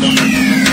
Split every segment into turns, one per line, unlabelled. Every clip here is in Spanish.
Música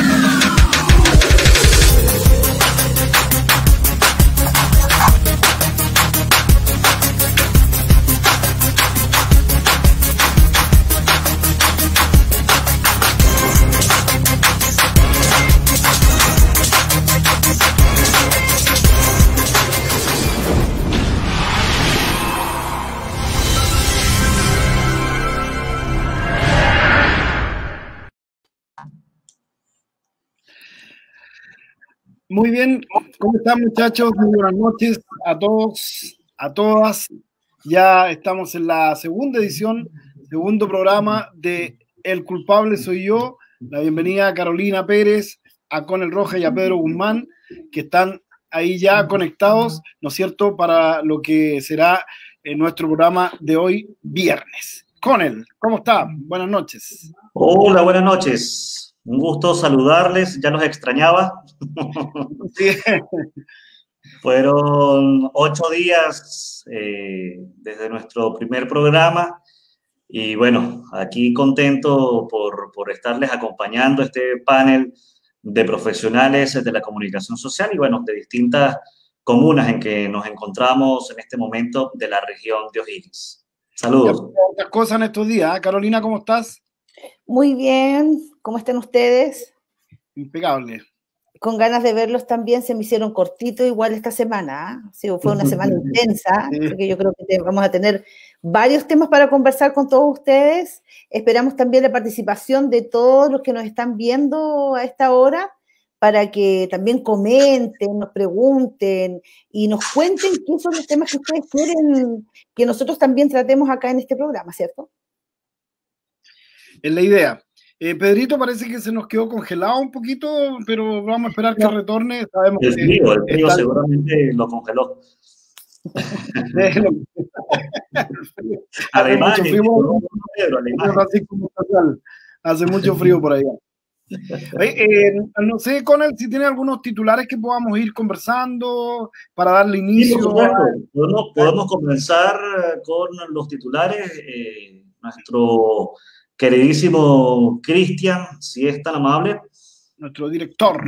Muy bien, ¿cómo están muchachos? Muy buenas noches a todos, a todas. Ya estamos en la segunda edición, segundo programa de El culpable soy yo. La bienvenida a Carolina Pérez, a Conel Roja y a Pedro Guzmán, que están ahí ya conectados, ¿no es cierto?, para lo que será en nuestro programa de hoy, viernes. Conel, ¿cómo está? Buenas noches.
Hola, buenas noches. Un gusto saludarles, ya los extrañaba. Fueron ocho días eh, desde nuestro primer programa y bueno, aquí contento por, por, estarles acompañando este panel de profesionales de la comunicación social y bueno, de distintas comunas en que nos encontramos en este momento de la región de O'Higgins. Saludos.
Muchas cosas en estos días. ¿eh? Carolina, ¿cómo estás?
Muy bien, ¿cómo están ustedes?
Impecable.
Con ganas de verlos también, se me hicieron cortito igual esta semana. Sí, fue una semana intensa, así que yo creo que vamos a tener varios temas para conversar con todos ustedes. Esperamos también la participación de todos los que nos están viendo a esta hora para que también comenten, nos pregunten y nos cuenten qué son los temas que ustedes quieren que nosotros también tratemos acá en este programa, ¿cierto?
Es la idea. Eh, Pedrito parece que se nos quedó congelado un poquito, pero vamos a esperar que retorne.
Sabemos el frío, el frío seguramente lo congeló.
Además, hace, hace mucho frío por allá. Eh, no sé, Conel, si tiene algunos titulares que podamos ir conversando para darle inicio.
podemos, podemos, comenzar con los titulares. Eh, nuestro queridísimo Cristian, si es tan amable.
Nuestro director,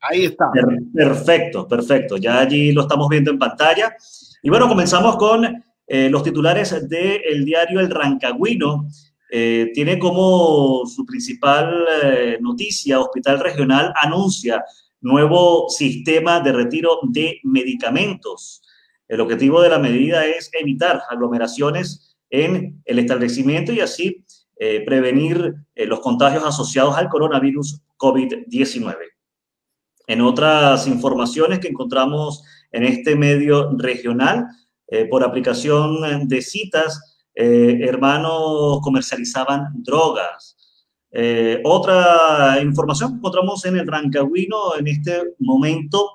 ahí está.
Perfecto, perfecto. Ya allí lo estamos viendo en pantalla. Y bueno, comenzamos con eh, los titulares del diario El Rancagüino. Eh, tiene como su principal eh, noticia, Hospital Regional anuncia nuevo sistema de retiro de medicamentos. El objetivo de la medida es evitar aglomeraciones en el establecimiento y así eh, prevenir eh, los contagios asociados al coronavirus COVID-19. En otras informaciones que encontramos en este medio regional, eh, por aplicación de citas, hermanos comercializaban drogas. otra información que encontramos en el Rancagüino en este momento,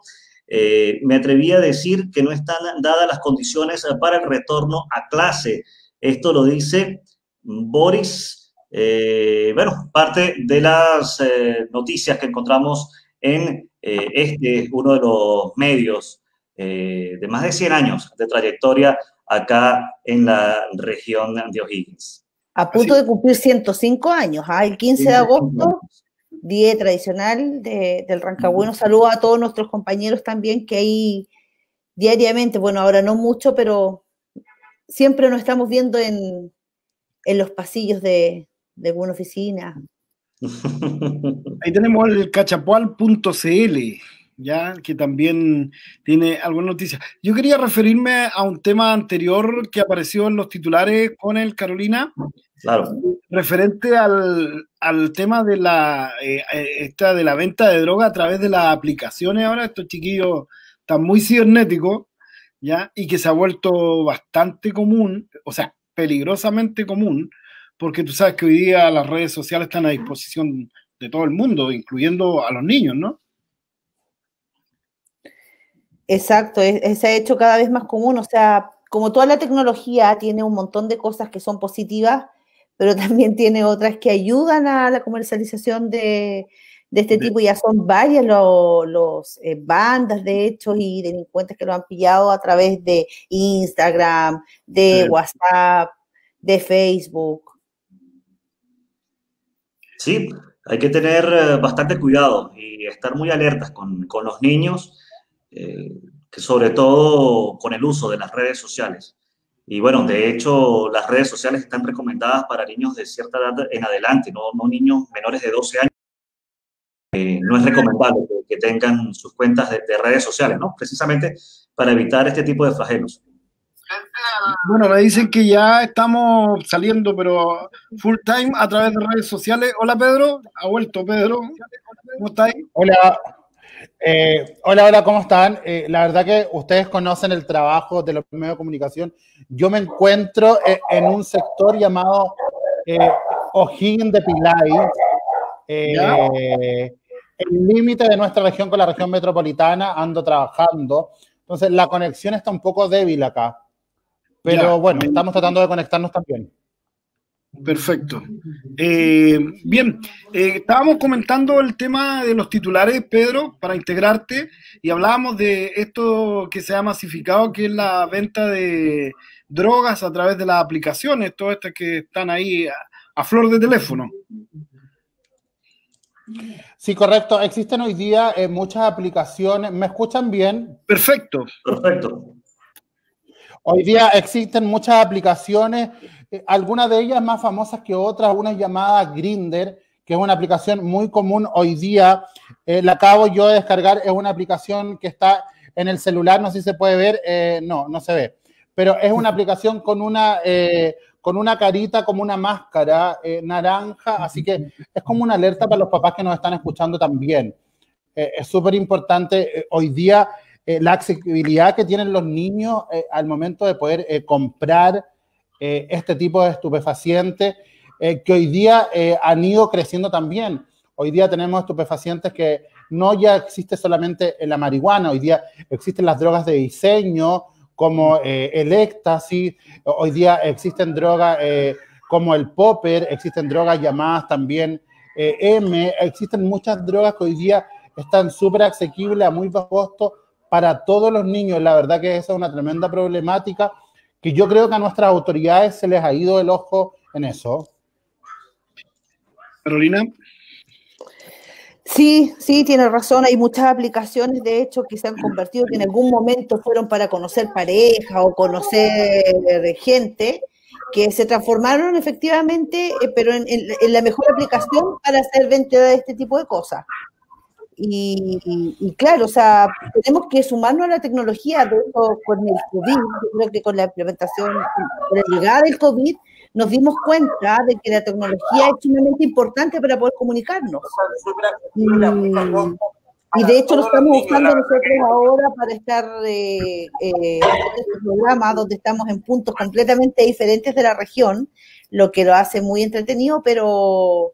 me atreví a decir que no están dadas las condiciones para el retorno a clase. Esto lo dice Boris, eh, bueno, parte de las eh, noticias que encontramos en eh, este, uno de los medios de más de 100 años de trayectoria acá en la región de O'Higgins.
A punto de cumplir 105 años, ¿ah? el 15 de agosto, día tradicional del Rancagüino. Saludo a todos nuestros compañeros también que ahí diariamente, bueno, ahora no mucho, pero siempre nos estamos viendo en, en los pasillos de, de alguna oficina.
Ahí tenemos el cachapual.cl, ya que también tiene alguna noticia. Yo quería referirme a un tema anterior que apareció en los titulares con el Carolina,
claro.
referente al, tema de la, eh, esta de la venta de droga a través de las aplicaciones. Ahora estos chiquillos están muy cibernéticos, ya, y que se ha vuelto bastante común, o sea, peligrosamente común, porque tú sabes que hoy día las redes sociales están a disposición de todo el mundo, incluyendo a los niños, ¿no?
Exacto, se ha hecho cada vez más común, o sea, como toda la tecnología tiene un montón de cosas que son positivas, pero también tiene otras que ayudan a la comercialización de, este tipo, ya son varias los, eh, bandas de hechos y delincuentes que lo han pillado a través de Instagram, de WhatsApp, de Facebook.
Sí, hay que tener eh, bastante cuidado y estar muy alertas con, con los niños, eh, que sobre todo con el uso de las redes sociales. Y bueno, de hecho, las redes sociales están recomendadas para niños de cierta edad en adelante, no, no niños menores de 12 años. Eh, no es recomendable que, tengan sus cuentas de, de, redes sociales, ¿no? Precisamente para evitar este tipo de flagelos.
Bueno, me dicen que ya estamos saliendo, pero full time a través de redes sociales. Hola Pedro, ha vuelto Pedro. ¿Cómo estáis?
Hola. Eh, hola, hola, ¿cómo están? Eh, la verdad que ustedes conocen el trabajo de los medios de comunicación. Yo me encuentro eh, en un sector llamado eh, O'Higgins de Pilay, eh, el límite de nuestra región con la región metropolitana, ando trabajando. Entonces, la conexión está un poco débil acá. Pero ya. bueno, estamos tratando de conectarnos también.
Perfecto. Eh, bien, eh, estábamos comentando el tema de los titulares, Pedro, para integrarte, y hablábamos de esto que se ha masificado, que es la venta de drogas a través de las aplicaciones, todas estas que están ahí a, a flor de teléfono.
Sí, correcto. Existen hoy día eh, muchas aplicaciones. ¿Me escuchan bien?
Perfecto.
Perfecto.
Hoy día existen muchas aplicaciones, eh, algunas de ellas más famosas que otras, una llamada Grinder, que es una aplicación muy común hoy día. Eh, la acabo yo de descargar, es una aplicación que está en el celular, no sé si se puede ver, eh, no, no se ve, pero es una aplicación con una, eh, con una carita como una máscara eh, naranja, así que es como una alerta para los papás que nos están escuchando también. es súper importante hoy día eh, la accesibilidad que tienen los niños eh, al momento de poder eh, comprar este tipo de estupefacientes, que hoy día han ido creciendo también. Hoy día tenemos estupefacientes que no ya existe solamente en la marihuana, hoy día existen las drogas de diseño, como el éxtasis, hoy día existen drogas como el popper, existen drogas llamadas también M, existen muchas drogas que hoy día están súper asequibles a muy bajo costo para todos los niños. La verdad que esa es una tremenda problemática que yo creo que a nuestras autoridades se les ha ido el ojo en eso.
Carolina.
Sí, sí, tiene razón. Hay muchas aplicaciones, de hecho, que se han convertido, que en algún momento fueron para conocer pareja o conocer gente, que se transformaron efectivamente, eh, pero en, en, la mejor aplicación para hacer venta de este tipo de cosas. Y, y, claro, o sea, tenemos que sumarnos a la tecnología, de eso con el COVID, yo creo que con la implementación, con la llegada del COVID, nos dimos cuenta de que la tecnología es sumamente importante para poder comunicarnos. Y, y de hecho lo estamos buscando nosotros ahora para estar eh, eh, en este programa donde estamos en puntos completamente diferentes de la región, lo que lo hace muy entretenido, pero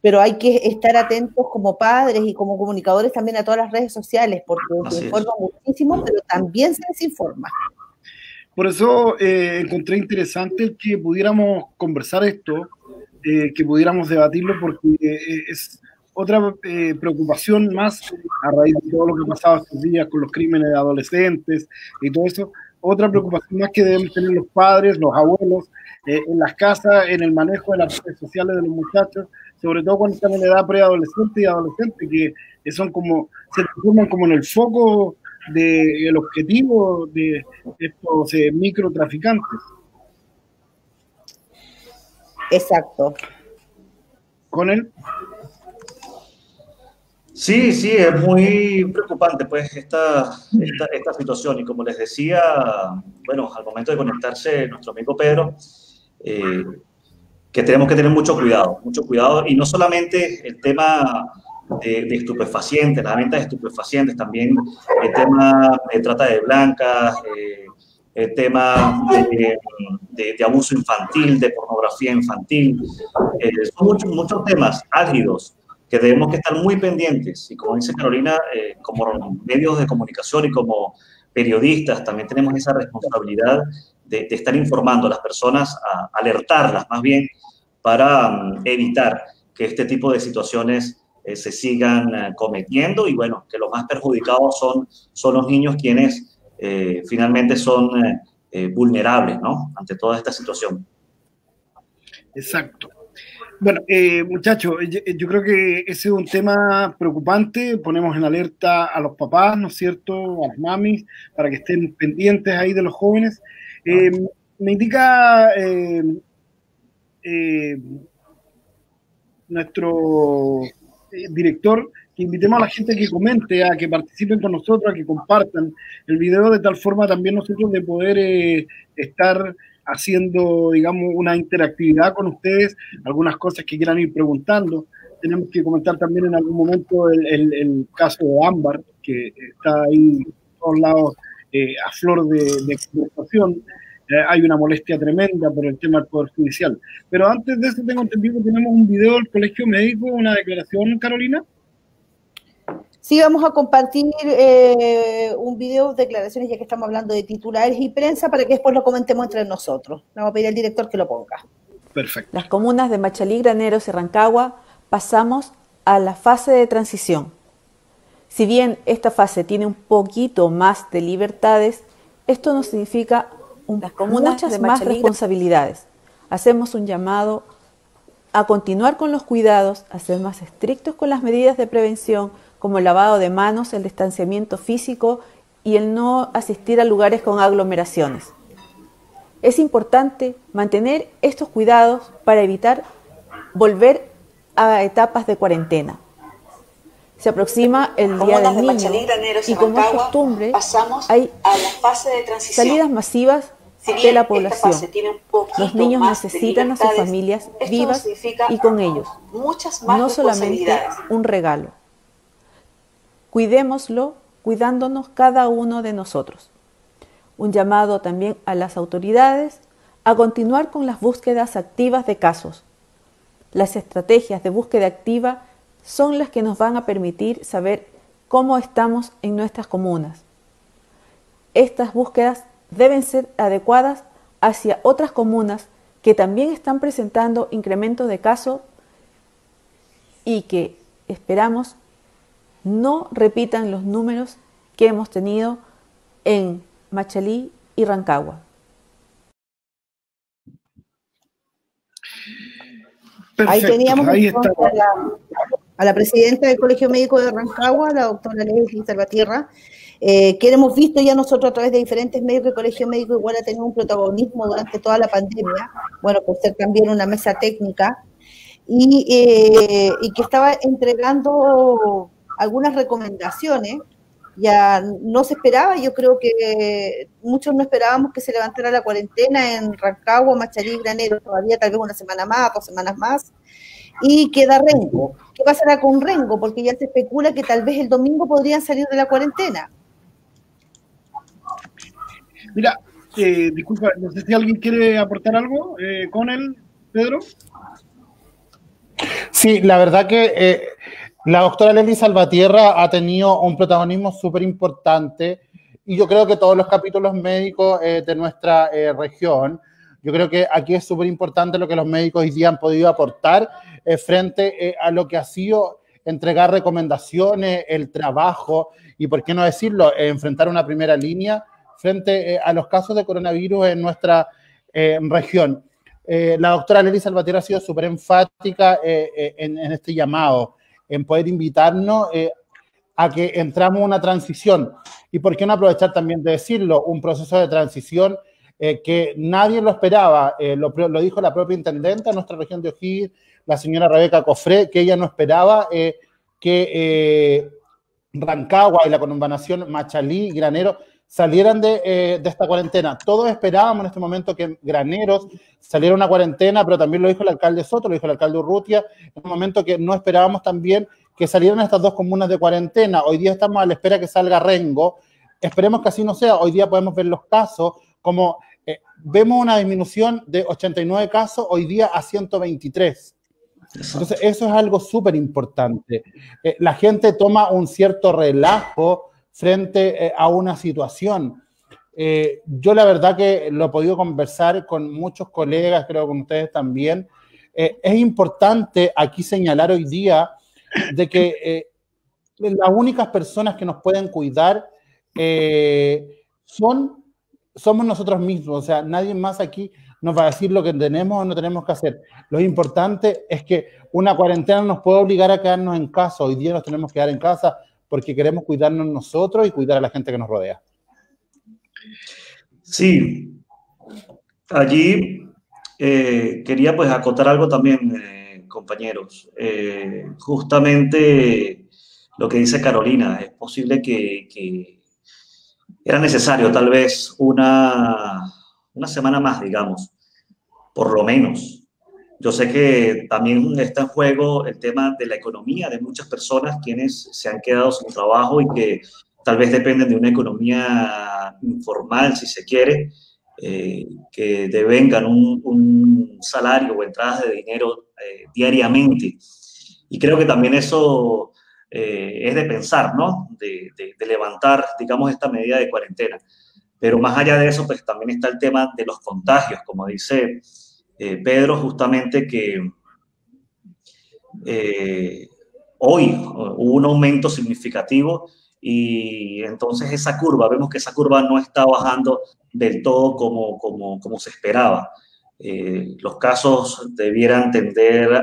pero hay que estar atentos como padres y como comunicadores también a todas las redes sociales, porque Así se informa es. muchísimo, pero también se desinforma.
Por eso eh, encontré interesante el que pudiéramos conversar esto, eh, que pudiéramos debatirlo, porque eh, es otra eh, preocupación más a raíz de todo lo que ha pasado estos días con los crímenes de adolescentes y todo eso. Otra preocupación más que deben tener los padres, los abuelos, eh, en las casas, en el manejo de las redes sociales de los muchachos, sobre todo cuando están en edad preadolescente y adolescente, que son como, se transforman como en el foco del de, objetivo de estos eh, microtraficantes.
Exacto.
¿Con él?
Sí, sí, es muy preocupante pues esta, esta, esta, situación y como les decía, bueno, al momento de conectarse nuestro amigo Pedro, eh, que tenemos que tener mucho cuidado, mucho cuidado, y no solamente el tema de, de estupefacientes, la venta de estupefacientes, también el tema de trata de blancas, eh, el tema de, de, de, abuso infantil, de pornografía infantil, eh, son muchos, muchos temas álgidos que debemos que estar muy pendientes, y como dice Carolina, eh, como medios de comunicación y como periodistas también tenemos esa responsabilidad de, de estar informando a las personas, a alertarlas más bien, para um, evitar que este tipo de situaciones eh, se sigan uh, cometiendo y bueno, que los más perjudicados son, son los niños quienes eh, finalmente son eh, vulnerables, ¿no? Ante toda esta situación.
Exacto. Bueno, eh, muchachos, yo, creo que ese es un tema preocupante. Ponemos en alerta a los papás, ¿no es cierto? A las mamis, para que estén pendientes ahí de los jóvenes. Eh, me indica eh, nuestro director que invitemos a la gente a que comente, a que participen con nosotros, a que compartan el video de tal forma también nosotros de poder estar haciendo, digamos, una interactividad con ustedes, algunas cosas que quieran ir preguntando. Tenemos que comentar también en algún momento el, caso de Ámbar, que está ahí a todos lados eh, a flor de, de conversación. Eh, hay una molestia tremenda por el tema del Poder Judicial. Pero antes de eso, tengo entendido que tenemos un video del Colegio Médico, una declaración, Carolina.
Sí, vamos a compartir eh, un video, declaraciones, ya que estamos hablando de titulares y prensa, para que después lo comentemos entre nosotros. Vamos a pedir al director que lo ponga.
Perfecto. Las comunas de Machalí, Graneros y Rancagua pasamos a la fase de transición. Si bien esta fase tiene un poquito más de libertades, esto no significa un, muchas más responsabilidades. Hacemos un llamado a continuar con los cuidados, a ser más estrictos con las medidas de prevención, como el lavado de manos, el distanciamiento físico y el no asistir a lugares con aglomeraciones. Es importante mantener estos cuidados para evitar volver a etapas de cuarentena. Se aproxima el Día del Niño y como es costumbre hay salidas masivas de la población. Los niños necesitan a sus familias vivas y con ellos, no solamente un regalo. Cuidémoslo cuidándonos cada uno de nosotros. Un llamado también a las autoridades a continuar con las búsquedas activas de casos. Las estrategias de búsqueda activa son las que nos van a permitir saber cómo estamos en nuestras comunas. Estas búsquedas deben ser adecuadas hacia otras comunas que también están presentando incremento de casos y que esperamos no repitan los números que hemos tenido en Machalí y Rancagua.
ahí teníamos A, la, presidenta del Colegio Médico de Rancagua, la doctora Leslie Salvatierra, eh, que hemos visto ya nosotros a través de diferentes medios que el Colegio Médico igual ha tenido un protagonismo durante toda la pandemia, bueno, por ser también una mesa técnica, y, eh, y que estaba entregando algunas recomendaciones. Ya no se esperaba, yo creo que muchos no esperábamos que se levantara la cuarentena en Rancagua, Machalí, Granero, todavía tal vez una semana más, dos semanas más, y queda Rengo. ¿Qué pasará con Rengo? Porque ya se especula que tal vez el domingo podrían salir de la cuarentena.
Mira, eh, disculpa, no sé si alguien quiere aportar algo eh, con él, Pedro.
Sí, la verdad que eh, la doctora Lely Salvatierra ha tenido un protagonismo súper importante y yo creo que todos los capítulos médicos de nuestra región, yo creo que aquí es súper importante lo que los médicos hoy han podido aportar frente a lo que ha sido entregar recomendaciones, el trabajo y, por qué no decirlo, enfrentar una primera línea frente a los casos de coronavirus en nuestra región. la doctora Lely Salvatierra ha sido súper enfática en, este llamado en poder invitarnos eh, a que entramos en una transición. Y por qué no aprovechar también de decirlo, un proceso de transición eh, que nadie lo esperaba, eh, lo, dijo la propia intendente de nuestra región de O'Higgins, la señora Rebeca Cofré, que ella no esperaba que Rancagua y la conurbación Machalí Granero salieran de, de, esta cuarentena. Todos esperábamos en este momento que Graneros saliera una cuarentena, pero también lo dijo el alcalde Soto, lo dijo el alcalde Urrutia, en un momento que no esperábamos también que salieran estas dos comunas de cuarentena. Hoy día estamos a la espera que salga Rengo. Esperemos que así no sea. Hoy día podemos ver los casos como eh, vemos una disminución de 89 casos hoy día a 123. Entonces, eso es algo súper importante. Eh, la gente toma un cierto relajo frente eh, a una situación. Eh, yo la verdad que lo he podido conversar con muchos colegas, creo con ustedes también. Eh, es importante aquí señalar hoy día de que las únicas personas que nos pueden cuidar son, somos nosotros mismos, o sea, nadie más aquí nos va a decir lo que tenemos o no tenemos que hacer. Lo importante es que una cuarentena nos puede obligar a quedarnos en casa. Hoy día nos tenemos que quedar en casa porque queremos cuidarnos nosotros y cuidar a la gente que nos rodea.
Sí, allí eh, quería pues acotar algo también, eh, compañeros. Eh, justamente lo que dice Carolina, es posible que, que era necesario tal vez una, una semana más, digamos, por lo menos. Yo sé que también está en juego el tema de la economía de muchas personas quienes se han quedado sin trabajo y que tal vez dependen de una economía informal, si se quiere, eh, que devengan un, un, salario o entradas de dinero eh, diariamente. Y creo que también eso eh, es de pensar, ¿no? De, de, de, levantar, digamos, esta medida de cuarentena. Pero más allá de eso, pues también está el tema de los contagios, como dice eh, Pedro, justamente que eh, hoy hubo un aumento significativo y entonces esa curva, vemos que esa curva no está bajando del todo como, como, como se esperaba. Eh, los casos debieran tender a,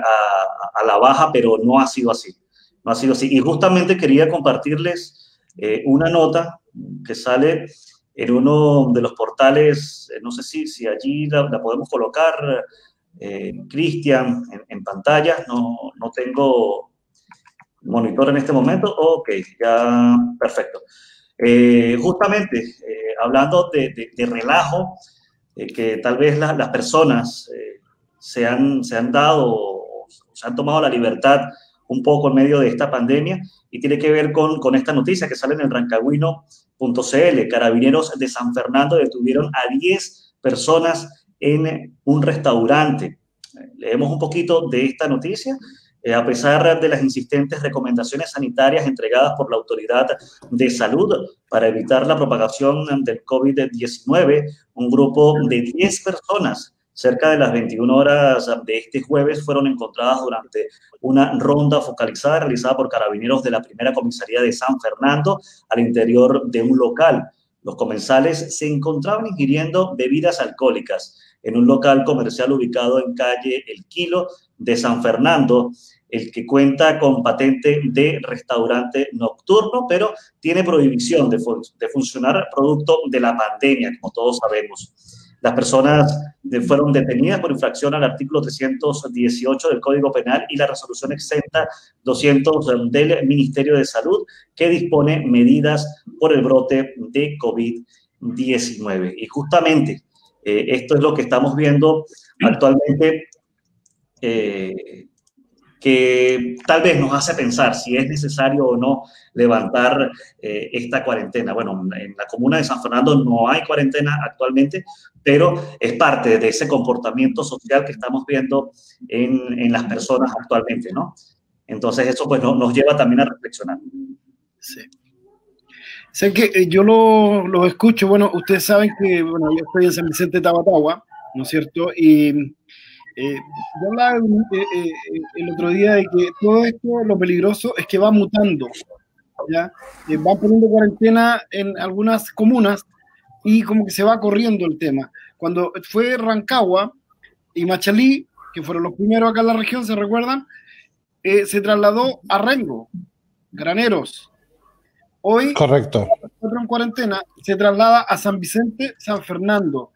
a, la baja, pero no ha sido así. No ha sido así. Y justamente quería compartirles eh, una nota que sale en uno de los portales, eh, no sé si, si allí la, la podemos colocar, eh, Cristian, en, en, pantalla, no, no tengo monitor en este momento, ok, ya, perfecto. Eh, justamente, eh, hablando de, de, de relajo, eh, que tal vez la, las personas se han, se, han, dado se han tomado la libertad un poco en medio de esta pandemia y tiene que ver con, con esta noticia que sale en el Rancagüino .cl. Carabineros de San Fernando detuvieron a 10 personas en un restaurante. Leemos un poquito de esta noticia. Eh, a pesar de las insistentes recomendaciones sanitarias entregadas por la Autoridad de Salud para evitar la propagación del COVID-19, un grupo de 10 personas cerca de las 21 horas de este jueves fueron encontradas durante una ronda focalizada realizada por carabineros de la primera comisaría de San Fernando al interior de un local. Los comensales se encontraban ingiriendo bebidas alcohólicas en un local comercial ubicado en calle El Kilo de San Fernando, el que cuenta con patente de restaurante nocturno, pero tiene prohibición de, de funcionar producto de la pandemia, como todos sabemos. Las personas fueron detenidas por infracción al artículo 318 del Código Penal y la resolución exenta 200 del Ministerio de Salud que dispone medidas por el brote de COVID-19. Y justamente eh, esto es lo que estamos viendo actualmente. Eh, que tal vez nos hace pensar si es necesario o no levantar eh, esta cuarentena. Bueno, en la comuna de San Fernando no hay cuarentena actualmente, pero es parte de ese comportamiento social que estamos viendo en, en las personas actualmente, ¿no? Entonces eso pues no, nos lleva también a reflexionar.
Sí. Sé que eh, yo lo, lo, escucho, bueno, ustedes saben que, bueno, yo estoy en San Vicente Tabatagua, ¿no es cierto? Y eh, yo hablaba eh, eh, el otro día de que todo esto, lo peligroso es que va mutando, ¿ya? Van poniendo cuarentena en algunas comunas y como que se va corriendo el tema. Cuando fue Rancagua y Machalí, que fueron los primeros acá en la región, ¿se recuerdan? Se trasladó a Rengo, Graneros. Hoy,
correcto.
En cuarentena, se traslada a San Vicente, San Fernando.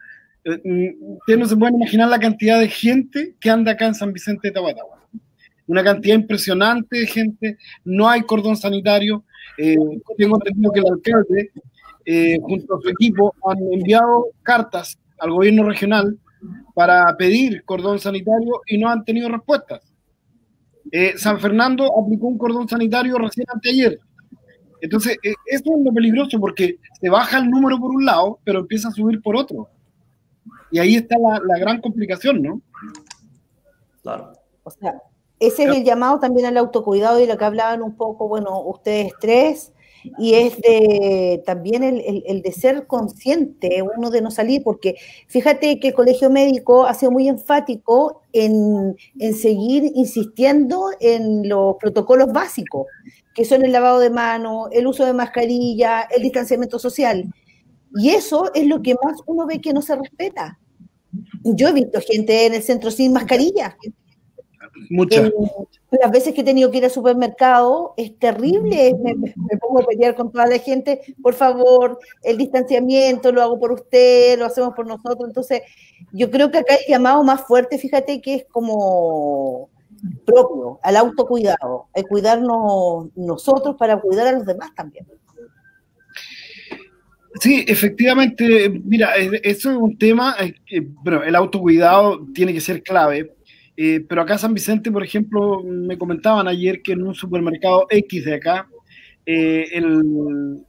Eh, mm, ustedes no se pueden imaginar la cantidad de gente que anda acá en San Vicente de Tabatagua. Una cantidad impresionante de gente, no hay cordón sanitario. Eh, tengo entendido que el alcalde, eh, junto a su equipo, han enviado cartas al gobierno regional para pedir cordón sanitario y no han tenido respuestas. Eh, San Fernando aplicó un cordón sanitario recién anteayer. Entonces, eh, esto es lo peligroso porque se baja el número por un lado, pero empieza a subir por otro. Y ahí está la, la gran complicación, ¿no?
Claro.
O sea, ese es el llamado también al autocuidado y lo que hablaban un poco, bueno, ustedes tres, y es de también el, el, el, de ser consciente, uno de no salir, porque fíjate que el colegio médico ha sido muy enfático en, en seguir insistiendo en los protocolos básicos, que son el lavado de manos, el uso de mascarilla, el distanciamiento social. Y eso es lo que más uno ve que no se respeta. Yo he visto gente en el centro sin mascarilla.
Muchas.
las veces que he tenido que ir al supermercado es terrible. Me, me, pongo a pelear con toda la gente. Por favor, el distanciamiento lo hago por usted, lo hacemos por nosotros. Entonces, yo creo que acá el llamado más fuerte, fíjate que es como propio, al autocuidado, el cuidarnos nosotros para cuidar a los demás también.
Sí, efectivamente, mira, eso es un tema, bueno, el autocuidado tiene que ser clave, eh, pero acá San Vicente, por ejemplo, me comentaban ayer que en un supermercado X de acá, eh, el,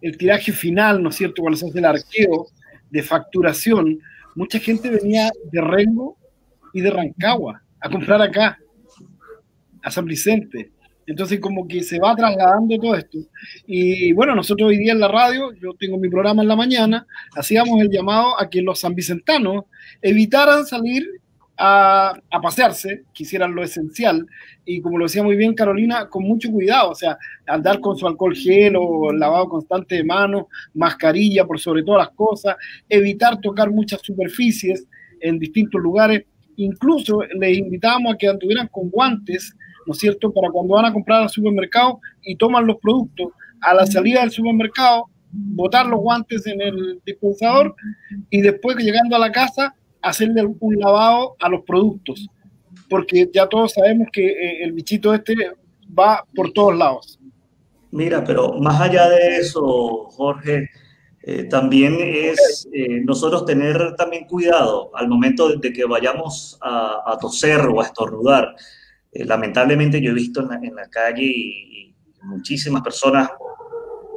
el tiraje final, ¿no es cierto?, cuando se hace el arqueo de facturación, mucha gente venía de Rengo y de Rancagua a comprar acá, a San Vicente. Entonces como que se va trasladando todo esto. Y bueno, nosotros hoy día en la radio, yo tengo mi programa en la mañana, hacíamos el llamado a que los sanvicentanos evitaran salir a, pasearse, que hicieran lo esencial. Y como lo decía muy bien Carolina, con mucho cuidado, o sea, andar con su alcohol gel o lavado constante de manos, mascarilla por sobre todas las cosas, evitar tocar muchas superficies en distintos lugares. Incluso les invitábamos a que anduvieran con guantes ¿no es cierto?, para cuando van a comprar al supermercado y toman los productos a la salida del supermercado, botar los guantes en el dispensador y después llegando a la casa hacerle un lavado a los productos, porque ya todos sabemos que eh, el bichito este va por todos lados.
Mira, pero más allá de eso, Jorge, eh, también es eh, nosotros tener también cuidado al momento de, que vayamos a, a toser o a estornudar. Eh, lamentablemente yo he visto en la, calle muchísimas personas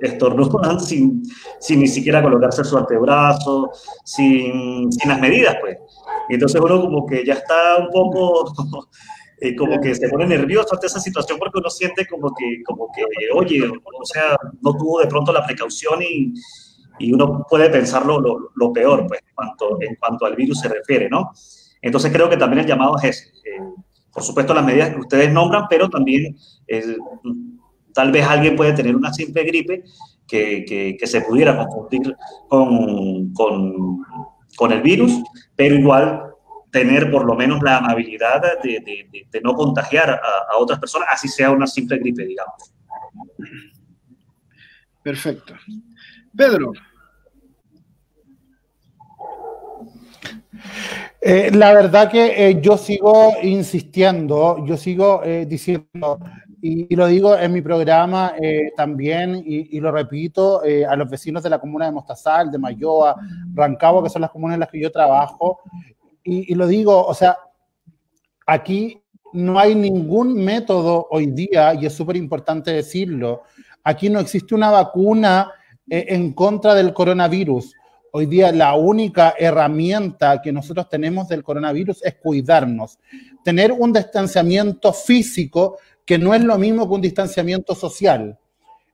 estornudan sin, sin ni siquiera colocarse su antebrazo, sin, sin las medidas, pues. Entonces uno como que ya está un poco, eh, como que se pone nervioso ante esa situación porque uno siente como que, como que oye, o sea, no tuvo de pronto la precaución y, y uno puede pensar lo, peor, pues, en cuanto, al virus se refiere, ¿no? Entonces creo que también el llamado es. Eh, por supuesto, las medidas que ustedes nombran, pero también eh, tal vez alguien puede tener una simple gripe que, que, se pudiera confundir con, con, el virus, pero igual tener por lo menos la amabilidad de, de, no contagiar a, otras personas, así sea una simple gripe, digamos.
Perfecto. Pedro,
Eh, la verdad que eh, yo sigo insistiendo, yo sigo eh, diciendo, y, lo digo en mi programa también, y, lo repito a los vecinos de la comuna de Mostazal, de Mayoa, Rancagua, que son las comunas en las que yo trabajo, y, y lo digo, o sea, aquí no hay ningún método hoy día, y es súper importante decirlo, aquí no existe una vacuna en contra del coronavirus Hoy día la única herramienta que nosotros tenemos del coronavirus es cuidarnos, tener un distanciamiento físico que no es lo mismo que un distanciamiento social.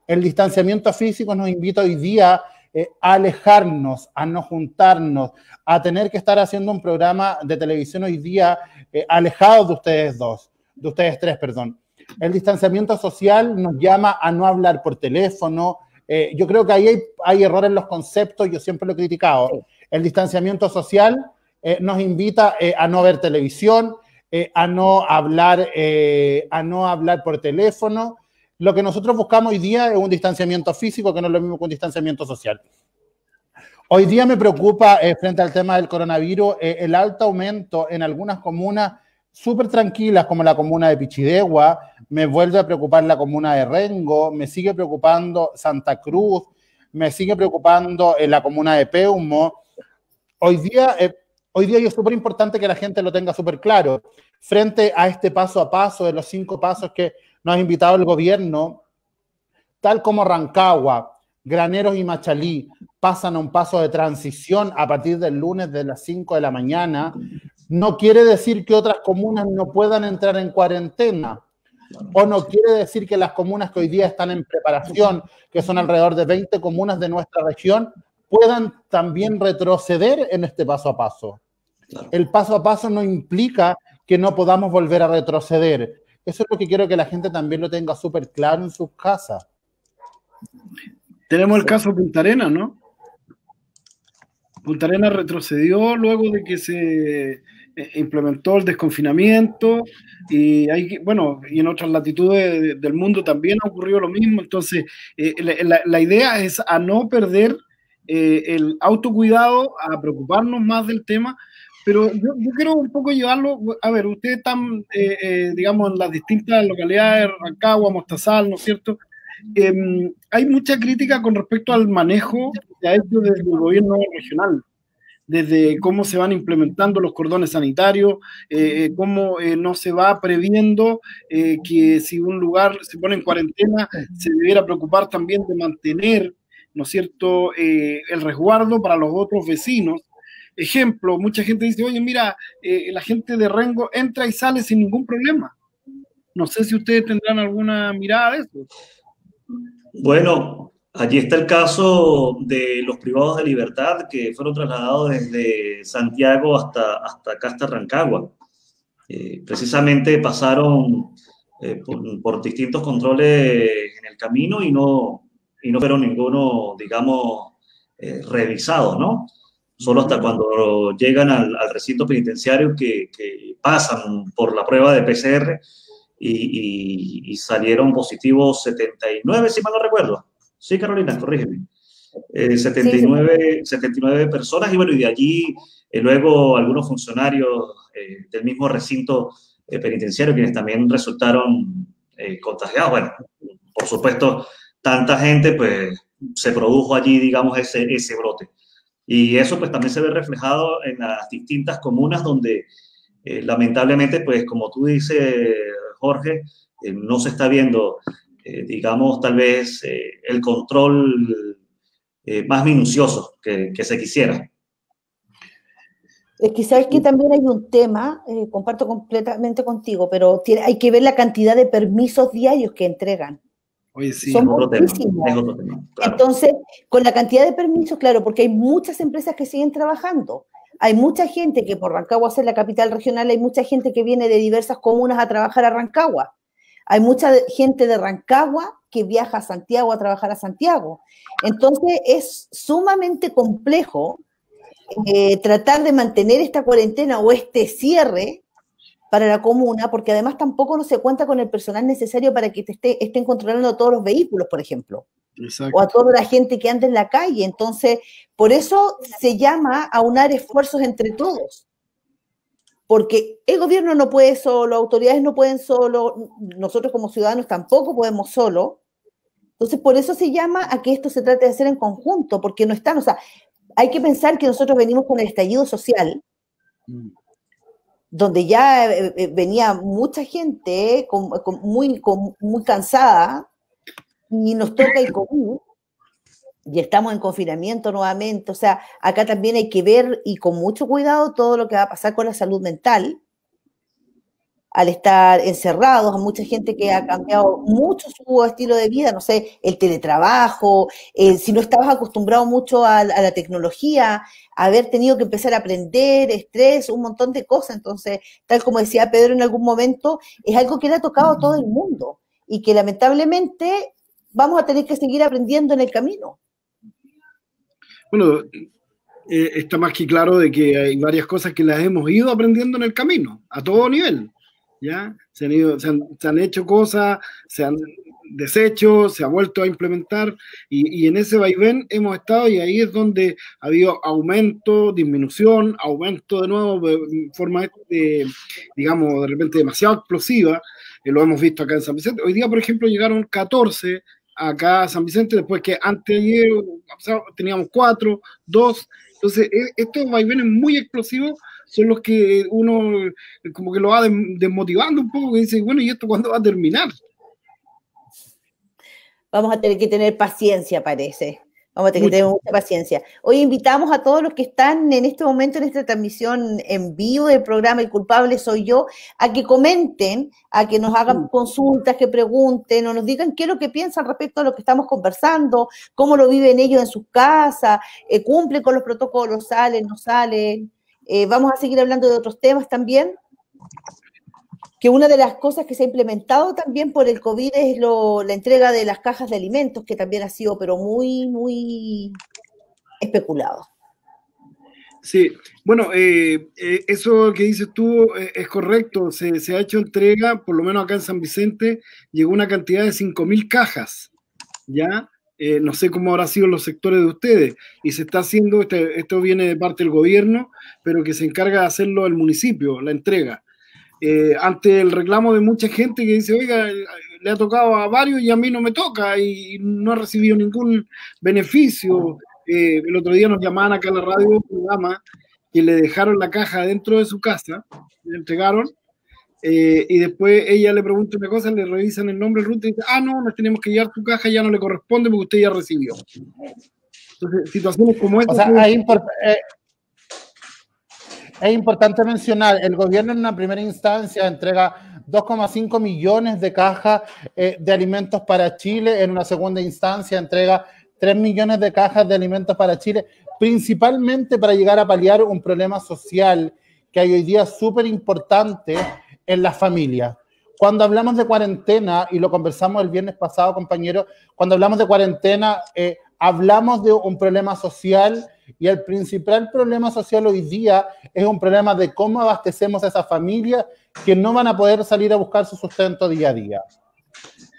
El distanciamiento físico nos invita hoy día eh, a alejarnos, a no juntarnos, a tener que estar haciendo un programa de televisión hoy día eh, alejado de ustedes dos, de ustedes tres, perdón. El distanciamiento social nos llama a no hablar por teléfono, eh, yo creo que ahí hay, errores en los conceptos, yo siempre lo he criticado. El distanciamiento social eh, nos invita eh, a no ver televisión, a, no hablar, a no hablar por teléfono. Lo que nosotros buscamos hoy día es un distanciamiento físico, que no es lo mismo que un distanciamiento social. Hoy día me preocupa, frente al tema del coronavirus, el alto aumento en algunas comunas súper tranquilas como la comuna de Pichidegua, me vuelve a preocupar la comuna de Rengo, me sigue preocupando Santa Cruz, me sigue preocupando en la comuna de Peumo. Hoy día, eh, hoy día es súper importante que la gente lo tenga súper claro. Frente a este paso a paso de los cinco pasos que nos ha invitado el gobierno, tal como Rancagua, Graneros y Machalí pasan a un paso de transición a partir del lunes de las 5 de la mañana, no quiere decir que otras comunas no puedan entrar en cuarentena. O no quiere decir que las comunas que hoy día están en preparación, que son alrededor de 20 comunas de nuestra región, puedan también retroceder en este paso a paso. El paso a paso no implica que no podamos volver a retroceder. Eso es lo que quiero que la gente también lo tenga súper claro en sus casas.
Tenemos el caso Punta Arena, ¿no? Punta Arenas retrocedió luego de que se implementó el desconfinamiento y hay, bueno, y en otras latitudes del mundo también ha ocurrido lo mismo. Entonces, eh, la, idea es a no perder eh, el autocuidado, a preocuparnos más del tema, pero yo, quiero un poco llevarlo, a ver, ustedes están, digamos, en las distintas localidades, Rancagua, Mostazal, ¿no es cierto? Em, hay mucha crítica con respecto al manejo que ha hecho desde el gobierno regional, desde cómo se van implementando los cordones sanitarios, eh, eh, cómo eh, no se va previendo que si un lugar se pone en cuarentena, se debiera preocupar también de mantener, ¿no es cierto?, el resguardo para los otros vecinos. Ejemplo, mucha gente dice, oye, mira, la gente de Rengo entra y sale sin ningún problema. No sé si ustedes tendrán alguna mirada de eso.
Bueno, allí está el caso de los privados de libertad que fueron trasladados desde Santiago hasta, hasta acá, hasta Rancagua. Eh, precisamente pasaron eh, por, distintos controles en el camino y no, y no fueron ninguno, digamos, eh, revisados, ¿no? Solo hasta cuando llegan al, recinto penitenciario que, que, pasan por la prueba de PCR y, salieron positivos 79, si mal no recuerdo. Sí, Carolina, corrígeme. 79, eh, 79 personas y bueno, y de allí eh, luego algunos funcionarios eh, del mismo recinto penitenciario quienes también resultaron contagiados. Bueno, por supuesto, tanta gente, pues se produjo allí, digamos, ese, ese brote. Y eso pues también se ve reflejado en las distintas comunas donde lamentablemente, pues como tú dices, Jorge, eh, no se está viendo, eh, digamos, tal vez eh, el control más minucioso que, se quisiera.
Es que sabes que también hay un tema, comparto completamente contigo, pero hay que ver la cantidad de permisos diarios que entregan.
Oye, sí,
Son otro tema, Entonces, con la cantidad de permisos, claro, porque hay muchas empresas que siguen trabajando. Hay mucha gente que por Rancagua ser la capital regional, hay mucha gente que viene de diversas comunas a trabajar a Rancagua. Hay mucha gente de Rancagua que viaja a Santiago a trabajar a Santiago. Entonces es sumamente complejo eh, tratar de mantener esta cuarentena o este cierre para la comuna, porque además tampoco no se cuenta con el personal necesario para que te esté, estén controlando todos los vehículos, por ejemplo o a toda la gente que anda en la calle. Entonces, por eso se llama a unar esfuerzos entre todos. Porque el gobierno no puede solo, autoridades no pueden solo, nosotros como ciudadanos tampoco podemos solo. Entonces, por eso se llama a que esto se trate de hacer en conjunto, porque no están, o sea, hay que pensar que nosotros venimos con el estallido social, mm. donde ya eh, eh, venía mucha gente muy, muy cansada y nos toca el COVID y estamos en confinamiento nuevamente. O sea, acá también hay que ver y con mucho cuidado todo lo que va a pasar con la salud mental al estar encerrados, a mucha gente que ha cambiado mucho su estilo de vida, no sé, el teletrabajo, si no estabas acostumbrado mucho a, la tecnología, haber tenido que empezar a aprender, estrés, un montón de cosas. Entonces, tal como decía Pedro en algún momento, es algo que le ha tocado a todo el mundo y que lamentablemente vamos a tener que seguir aprendiendo en el camino.
Bueno, eh, está más que claro de que hay varias cosas que las hemos ido aprendiendo en el camino, a todo nivel. ¿ya? Se han, ido, se han, hecho cosas, se han deshecho, se ha vuelto a implementar y, en ese vaivén hemos estado y ahí es donde ha habido aumento, disminución, aumento de nuevo de forma, de, digamos, de repente demasiado explosiva. Eh, lo hemos visto acá en San Vicente. Hoy día, por ejemplo, llegaron 14 acá a San Vicente, después que antes ayer teníamos cuatro, dos. Entonces, e, estos vaivenes muy explosivos son los que uno como que lo va desmotivando un poco, y dice, bueno, ¿y esto cuándo va a terminar?
Vamos a tener que tener paciencia, parece. Vamos a tener que tener mucha paciencia. Hoy invitamos a todos los que están en este momento en esta transmisión en vivo del programa El culpable soy yo, a que comenten, a que nos hagan consultas, que pregunten o nos digan qué es lo que piensan respecto a lo que estamos conversando, cómo lo viven ellos en sus casas, eh, cumplen con los protocolos, salen, no salen. Eh, vamos a seguir hablando de otros temas también que una de las cosas que se ha implementado también por el COVID es la entrega de las cajas de alimentos, que también ha sido, pero muy, muy especulado.
Sí, bueno, eh, eh, eso que dices tú eh, es correcto. Se, se, ha hecho entrega, por lo menos acá en San Vicente, llegó una cantidad de 5.000 cajas, ¿ya? no sé cómo habrá sido los sectores de ustedes, y se está haciendo, este, esto viene de parte del gobierno, pero que se encarga de hacerlo el municipio, la entrega. Ante el reclamo de mucha gente que dice, oiga, le ha tocado a varios y a mí no me toca y no ha recibido ningún beneficio eh, el otro día nos llamaban acá a la radio un programa que le dejaron la caja dentro de su casa, le entregaron, eh, y después ella le pregunta una cosa, le revisan el nombre ruta y dice, ah, no, nos tenemos que llevar tu caja, ya no le corresponde porque usted ya recibió. Entonces, situaciones como esta...
O sea, eh, es importante mencionar, el gobierno en una primera instancia entrega 2,5 millones de cajas de alimentos para Chile, en una segunda instancia entrega 3 millones de cajas de alimentos para Chile, principalmente para llegar a paliar un problema social que hay hoy día súper importante en las familias. Cuando hablamos de cuarentena, y lo conversamos el viernes pasado, compañero, cuando hablamos de cuarentena, eh, hablamos de un problema social y el principal problema social hoy día es un problema de cómo abastecemos a esas familias que no van a poder salir a buscar su sustento día a día.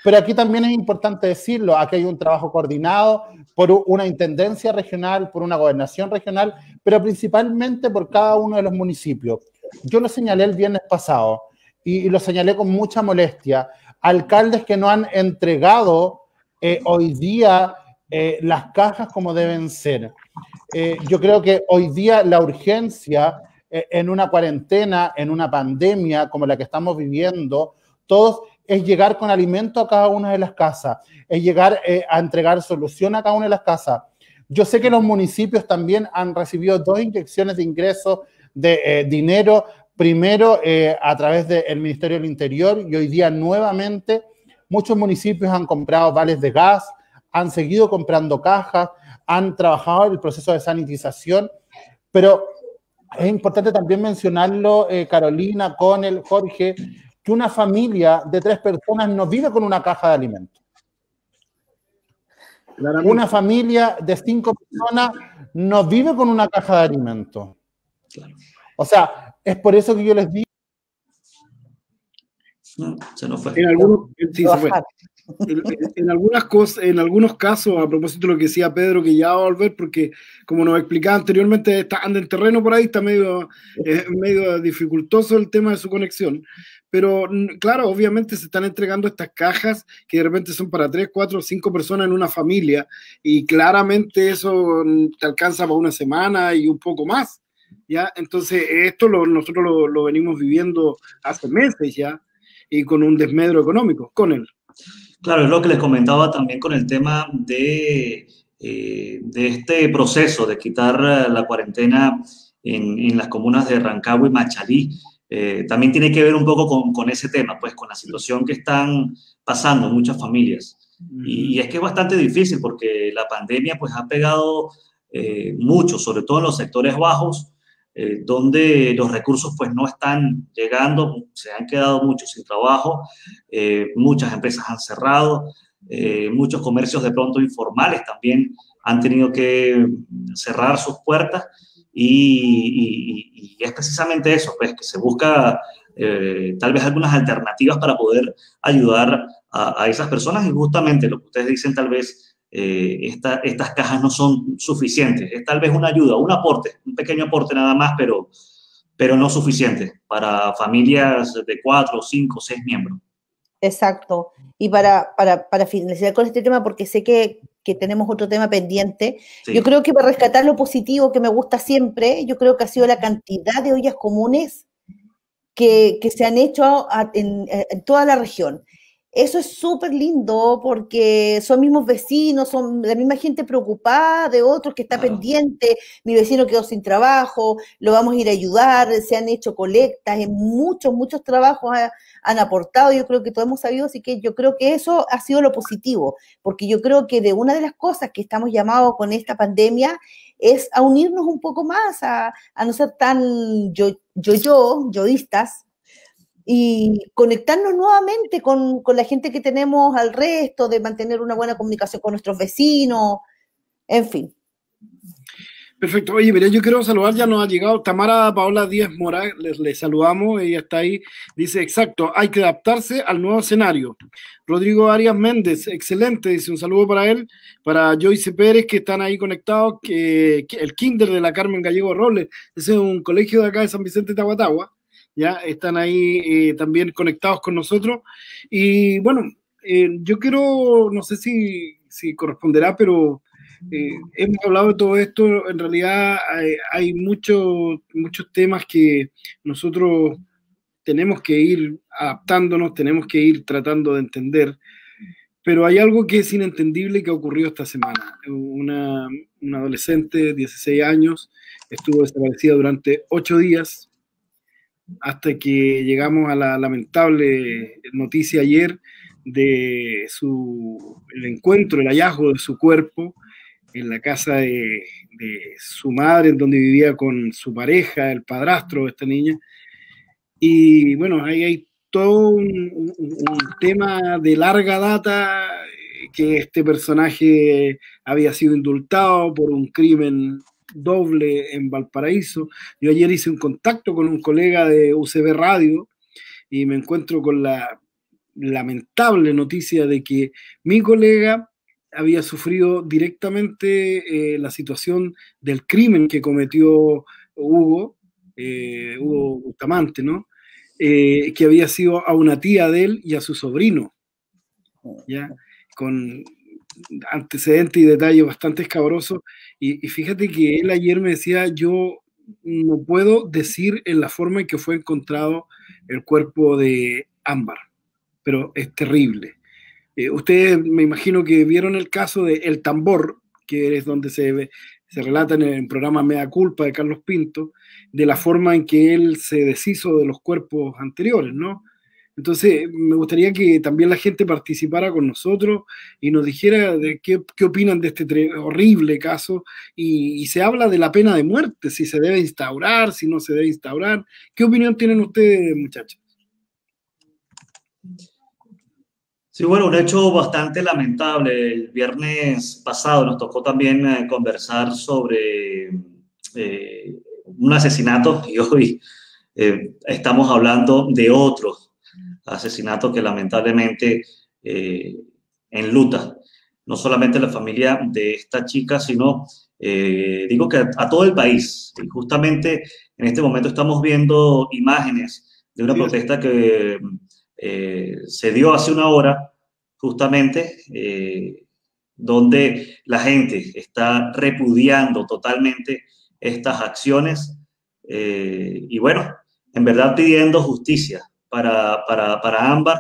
Pero aquí también es importante decirlo, aquí hay un trabajo coordinado por una intendencia regional, por una gobernación regional, pero principalmente por cada uno de los municipios. Yo lo señalé el viernes pasado y, lo señalé con mucha molestia. Alcaldes que no han entregado eh, hoy día eh, las cajas como deben ser. Eh, yo creo que hoy día la urgencia en una cuarentena, en una pandemia como la que estamos viviendo, todos es llegar con alimento a cada una de las casas, es llegar eh, a entregar solución a cada una de las casas. Yo sé que los municipios también han recibido dos inyecciones de ingresos de eh, dinero, primero eh, a través del Ministerio del Interior y hoy día nuevamente muchos municipios han comprado vales de gas, han seguido comprando cajas, han trabajado en el proceso de sanitización, pero es importante también mencionarlo, Carolina, con el Jorge, que una familia de tres personas no vive con una caja de alimentos. Una familia de cinco personas no vive con una caja de alimentos. O sea, es por eso que yo les digo.
No, se nos fue. En algunos, sí, se fue. En, algunas cosas, en algunos casos, a propósito de lo que decía Pedro, que ya va a volver, porque como nos explicaba anteriormente, está, anda en terreno por ahí, está medio, eh, medio dificultoso el tema de su conexión. Pero claro, obviamente se están entregando estas cajas que de repente son para tres, cuatro, cinco personas en una familia y claramente eso te alcanza para una semana y un poco más. ¿ya? Entonces, esto lo, nosotros lo, lo venimos viviendo hace meses ya y con un desmedro económico con él.
Claro, es lo que les comentaba también con el tema de, eh, de este proceso de quitar la cuarentena en, en, las comunas de Rancagua y Machalí. Eh, también tiene que ver un poco con, con, ese tema, pues con la situación que están pasando muchas familias. Y, es que es bastante difícil porque la pandemia pues ha pegado eh, mucho, sobre todo en los sectores bajos, eh, donde los recursos pues no están llegando, se han quedado muchos sin trabajo, muchas empresas han cerrado, muchos comercios de pronto informales también han tenido que cerrar sus puertas y, es precisamente eso, pues que se busca eh, tal vez algunas alternativas para poder ayudar a, esas personas y justamente lo que ustedes dicen tal vez eh, estas cajas no son suficientes, es tal vez una ayuda, un aporte, un pequeño aporte nada más, pero, pero no suficiente para familias de cuatro, cinco, seis miembros.
Exacto. Y para, para, para finalizar con este tema, porque sé que que tenemos otro tema pendiente. Yo creo que para rescatar lo positivo que me gusta siempre, yo creo que ha sido la cantidad de ollas comunes que, se han hecho en, toda la región. Eso es súper lindo porque son mismos vecinos, son la misma gente preocupada de otros que está pendiente. Mi vecino quedó sin trabajo, lo vamos a ir a ayudar, se han hecho colectas, en muchos, muchos trabajos han aportado, yo creo que todos hemos sabido, así que yo creo que eso ha sido lo positivo, porque yo creo que de una de las cosas que estamos llamados con esta pandemia es a unirnos un poco más, a, a no ser tan yo, yo, yo, yoístas, y conectarnos nuevamente con, con, la gente que tenemos al resto, de mantener una buena comunicación con nuestros vecinos, en fin.
Perfecto. Oye, mira, yo quiero saludar, ya nos ha llegado Tamara Paola Díaz Mora, le, saludamos, ella está ahí, dice, exacto, hay que adaptarse al nuevo escenario. Rodrigo Arias Méndez, excelente, dice un saludo para él, para Joyce Pérez, que están ahí conectados, que, el kinder de la Carmen Gallego Robles, es un colegio de acá de San Vicente Tahuatahua, ya están ahí eh, también conectados con nosotros. Y bueno, eh, yo quiero, no sé si, si corresponderá, pero eh, hemos hablado de todo esto, en realidad hay, muchos muchos temas que nosotros tenemos que ir adaptándonos, tenemos que ir tratando de entender, pero hay algo que es inentendible que ha ocurrido esta semana. Una, una adolescente de 16 años estuvo desaparecida durante ocho días hasta que llegamos a la lamentable noticia ayer de su el encuentro, el hallazgo de su cuerpo en la casa de, su madre, en donde vivía con su pareja, el padrastro de esta niña. Y bueno, ahí hay todo un, tema de larga data eh, que este personaje había sido indultado por un crimen doble en Valparaíso. Yo ayer hice un contacto con un colega de UCB Radio y me encuentro con la lamentable noticia de que mi colega había sufrido directamente eh, la situación del crimen que cometió Hugo, eh, Hugo Bustamante, ¿no? Eh, que había sido a una tía de él y a su sobrino, ¿ya? Con antecedentes y detalles bastante escabrosos. Y, y fíjate que él ayer me decía, yo no puedo decir en la forma en que fue encontrado el cuerpo de Ámbar, pero es terrible eh, ustedes me imagino que vieron el caso de El Tambor, que es donde se, se relata en el programa Mea Culpa de Carlos Pinto, de la forma en que él se deshizo de los cuerpos anteriores, ¿no? Entonces, me gustaría que también la gente participara con nosotros y nos dijera de qué, qué opinan de este horrible caso. Y, se habla de la pena de muerte, si se debe instaurar, si no se debe instaurar. ¿Qué opinión tienen ustedes, muchachos?
Sí, bueno, un hecho bastante lamentable. El viernes pasado nos tocó también eh, conversar sobre eh, un asesinato y hoy eh, estamos hablando de otros asesinatos que lamentablemente enluta no solamente la familia de esta chica, sino digo que a, todo el país. Y justamente en este momento estamos viendo imágenes de una protesta que eh, se dio hace una hora, justamente, eh, donde la gente está repudiando totalmente estas acciones eh, y bueno, en verdad pidiendo justicia para, para, para Ámbar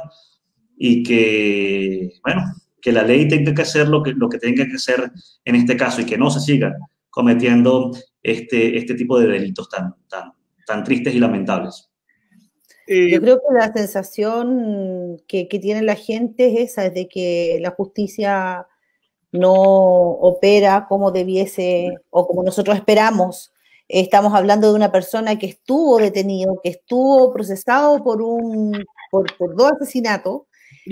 y que, bueno, que la ley tenga que hacer lo que, lo que tenga que hacer en este caso y que no se siga cometiendo este, este tipo de delitos tan, tan, tan tristes y lamentables.
Eh, Yo creo que la sensación que, tiene la gente es esa, es de que la justicia no opera como debiese o como nosotros esperamos. Estamos hablando de una persona que estuvo detenido, que estuvo procesado por, un, por, dos asesinatos,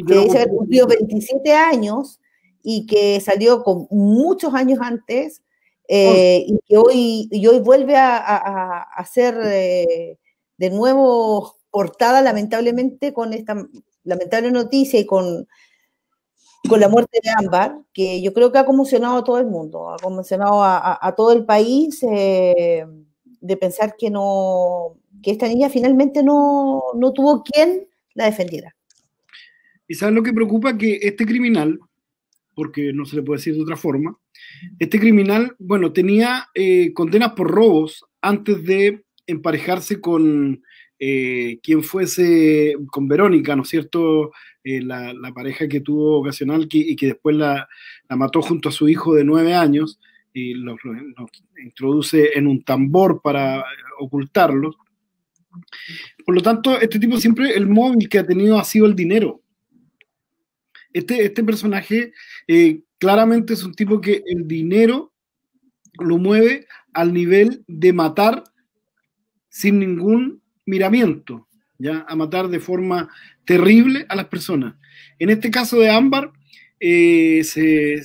que dice haber cumplido 27 años y que salió con muchos años antes eh, y que hoy, y hoy vuelve a, a, ser eh, de nuevo portada lamentablemente con esta lamentable noticia y con, con la muerte de Ámbar, que yo creo que ha conmocionado a todo el mundo, ha conmocionado a, todo el país eh, de pensar que no que esta niña finalmente no, no tuvo quien la defendiera.
Y sabes lo que preocupa que este criminal, porque no se le puede decir de otra forma, este criminal, bueno, tenía eh, condenas por robos antes de emparejarse con eh, quien fuese con Verónica, ¿no es cierto? Eh, la, pareja que tuvo ocasional y que después la, mató junto a su hijo de nueve años y los, introduce en un tambor para ocultarlo. Por lo tanto, este tipo siempre, el móvil que ha tenido ha sido el dinero. Este, este personaje eh, claramente es un tipo que el dinero lo mueve al nivel de matar sin ningún miramiento, ¿ya? a matar de forma terrible a las personas. En este caso de Ámbar, eh,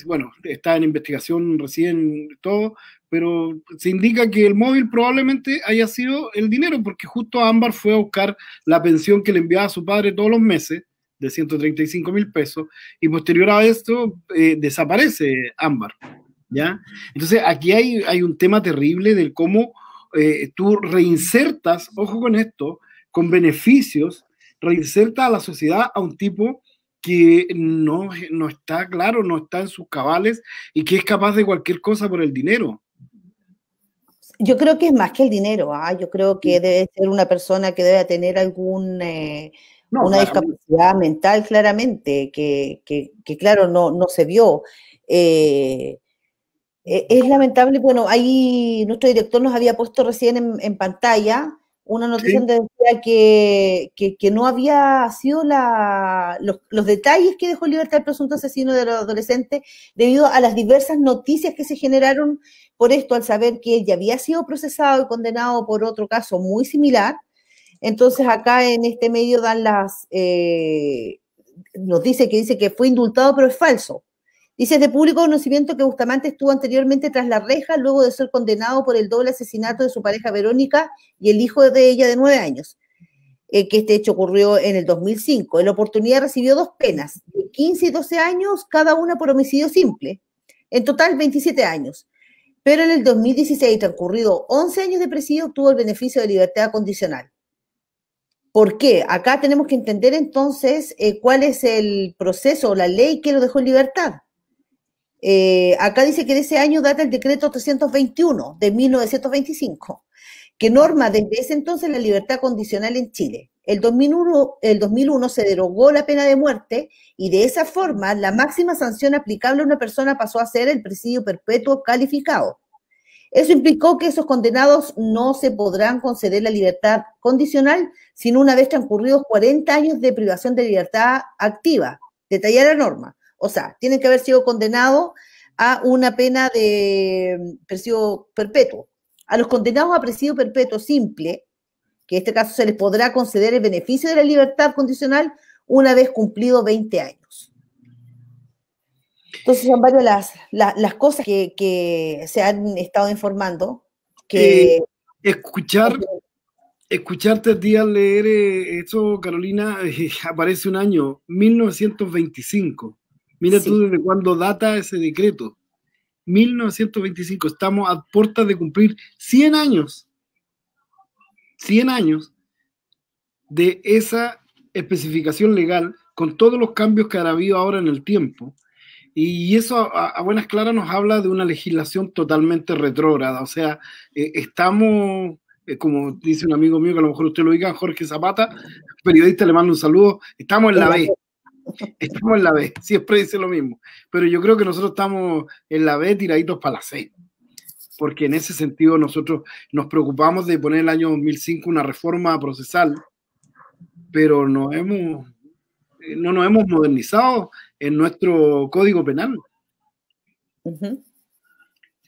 bueno, está en investigación recién todo, pero se indica que el móvil probablemente haya sido el dinero, porque justo Ámbar fue a buscar la pensión que le enviaba a su padre todos los meses, de 135 mil pesos, y posterior a esto eh, desaparece Ámbar. ¿ya? Entonces aquí hay, hay un tema terrible del cómo eh, tú reinsertas, ojo con esto, con beneficios, reinsertas a la sociedad a un tipo que no, no está claro, no está en sus cabales y que es capaz de cualquier cosa por el dinero.
Yo creo que es más que el dinero, ¿ah? yo creo que debe ser una persona que debe tener algún, eh, una discapacidad mental claramente, que, que, que, claro, no, no se vio. Eh, es lamentable, bueno, ahí nuestro director nos había puesto recién en, en pantalla una noticia donde decía que, que, no había sido la, los, los, detalles que dejó en libertad el presunto asesino de los adolescentes debido a las diversas noticias que se generaron por esto al saber que él ya había sido procesado y condenado por otro caso muy similar. Entonces acá en este medio dan las, eh, nos dice que dice que fue indultado, pero es falso. Dice de público conocimiento que Bustamante estuvo anteriormente tras la reja luego de ser condenado por el doble asesinato de su pareja Verónica y el hijo de ella de nueve años, eh, que este hecho ocurrió en el 2005. En la oportunidad recibió dos penas, de 15 y 12 años, cada una por homicidio simple. En total, 27 años. Pero en el 2016, transcurrido 11 años de presidio, obtuvo el beneficio de libertad condicional. ¿Por qué? Acá tenemos que entender entonces eh, cuál es el proceso o la ley que lo dejó en libertad. Eh, acá dice que de ese año data el decreto 321 de 1925, que norma desde ese entonces la libertad condicional en Chile. El 2001, el 2001 se derogó la pena de muerte y de esa forma la máxima sanción aplicable a una persona pasó a ser el presidio perpetuo calificado. Eso implicó que esos condenados no se podrán conceder la libertad condicional sino una vez transcurridos 40 años de privación de libertad activa. Detalla la norma. O sea, tienen que haber sido condenados a una pena de mm, presidio perpetuo. A los condenados a presidio perpetuo simple, que en este caso se les podrá conceder el beneficio de la libertad condicional una vez cumplido 20 años. Entonces son varias las, cosas que, se han estado informando. Que,
eh, escuchar, escucharte a ti leer eh, eso, Carolina, aparece un año, 1925. Mira tú desde cuándo data ese decreto. 1925. Estamos a puertas de cumplir 100 años. 100 años de esa especificación legal con todos los cambios que ha habido ahora en el tiempo. Y eso a, buenas claras nos habla de una legislación totalmente retrógrada. O sea, eh, estamos, eh, como dice un amigo mío que a lo mejor usted lo diga, Jorge Zapata, periodista, le mando un saludo, estamos en la B. Estamos en la B, siempre dice lo mismo. Pero yo creo que nosotros estamos en la B tiraditos para la C. Porque en ese sentido nosotros nos preocupamos de poner el año 2005 una reforma procesal, pero no, hemos, eh, no nos hemos modernizado en nuestro código penal.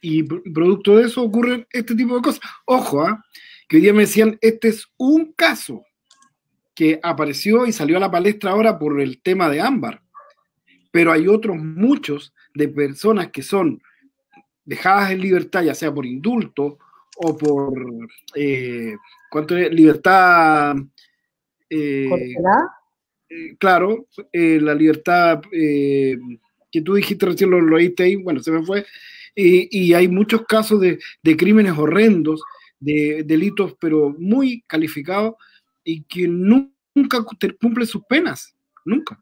Y producto de eso ocurren este tipo de cosas. Ojo, ¿ah? que hoy día me decían, este es un caso que apareció y salió a la palestra ahora por el tema de Ámbar. Pero hay otros muchos de personas que son dejadas en libertad, ya sea por indulto o por eh, ¿cuánto es? libertad eh, eh claro, eh, la libertad que tú dijiste recién lo, lo ahí, bueno, se me fue, y, hay muchos casos de, de, crímenes horrendos, de delitos, pero muy calificados, y que nunca cumplen sus penas, nunca.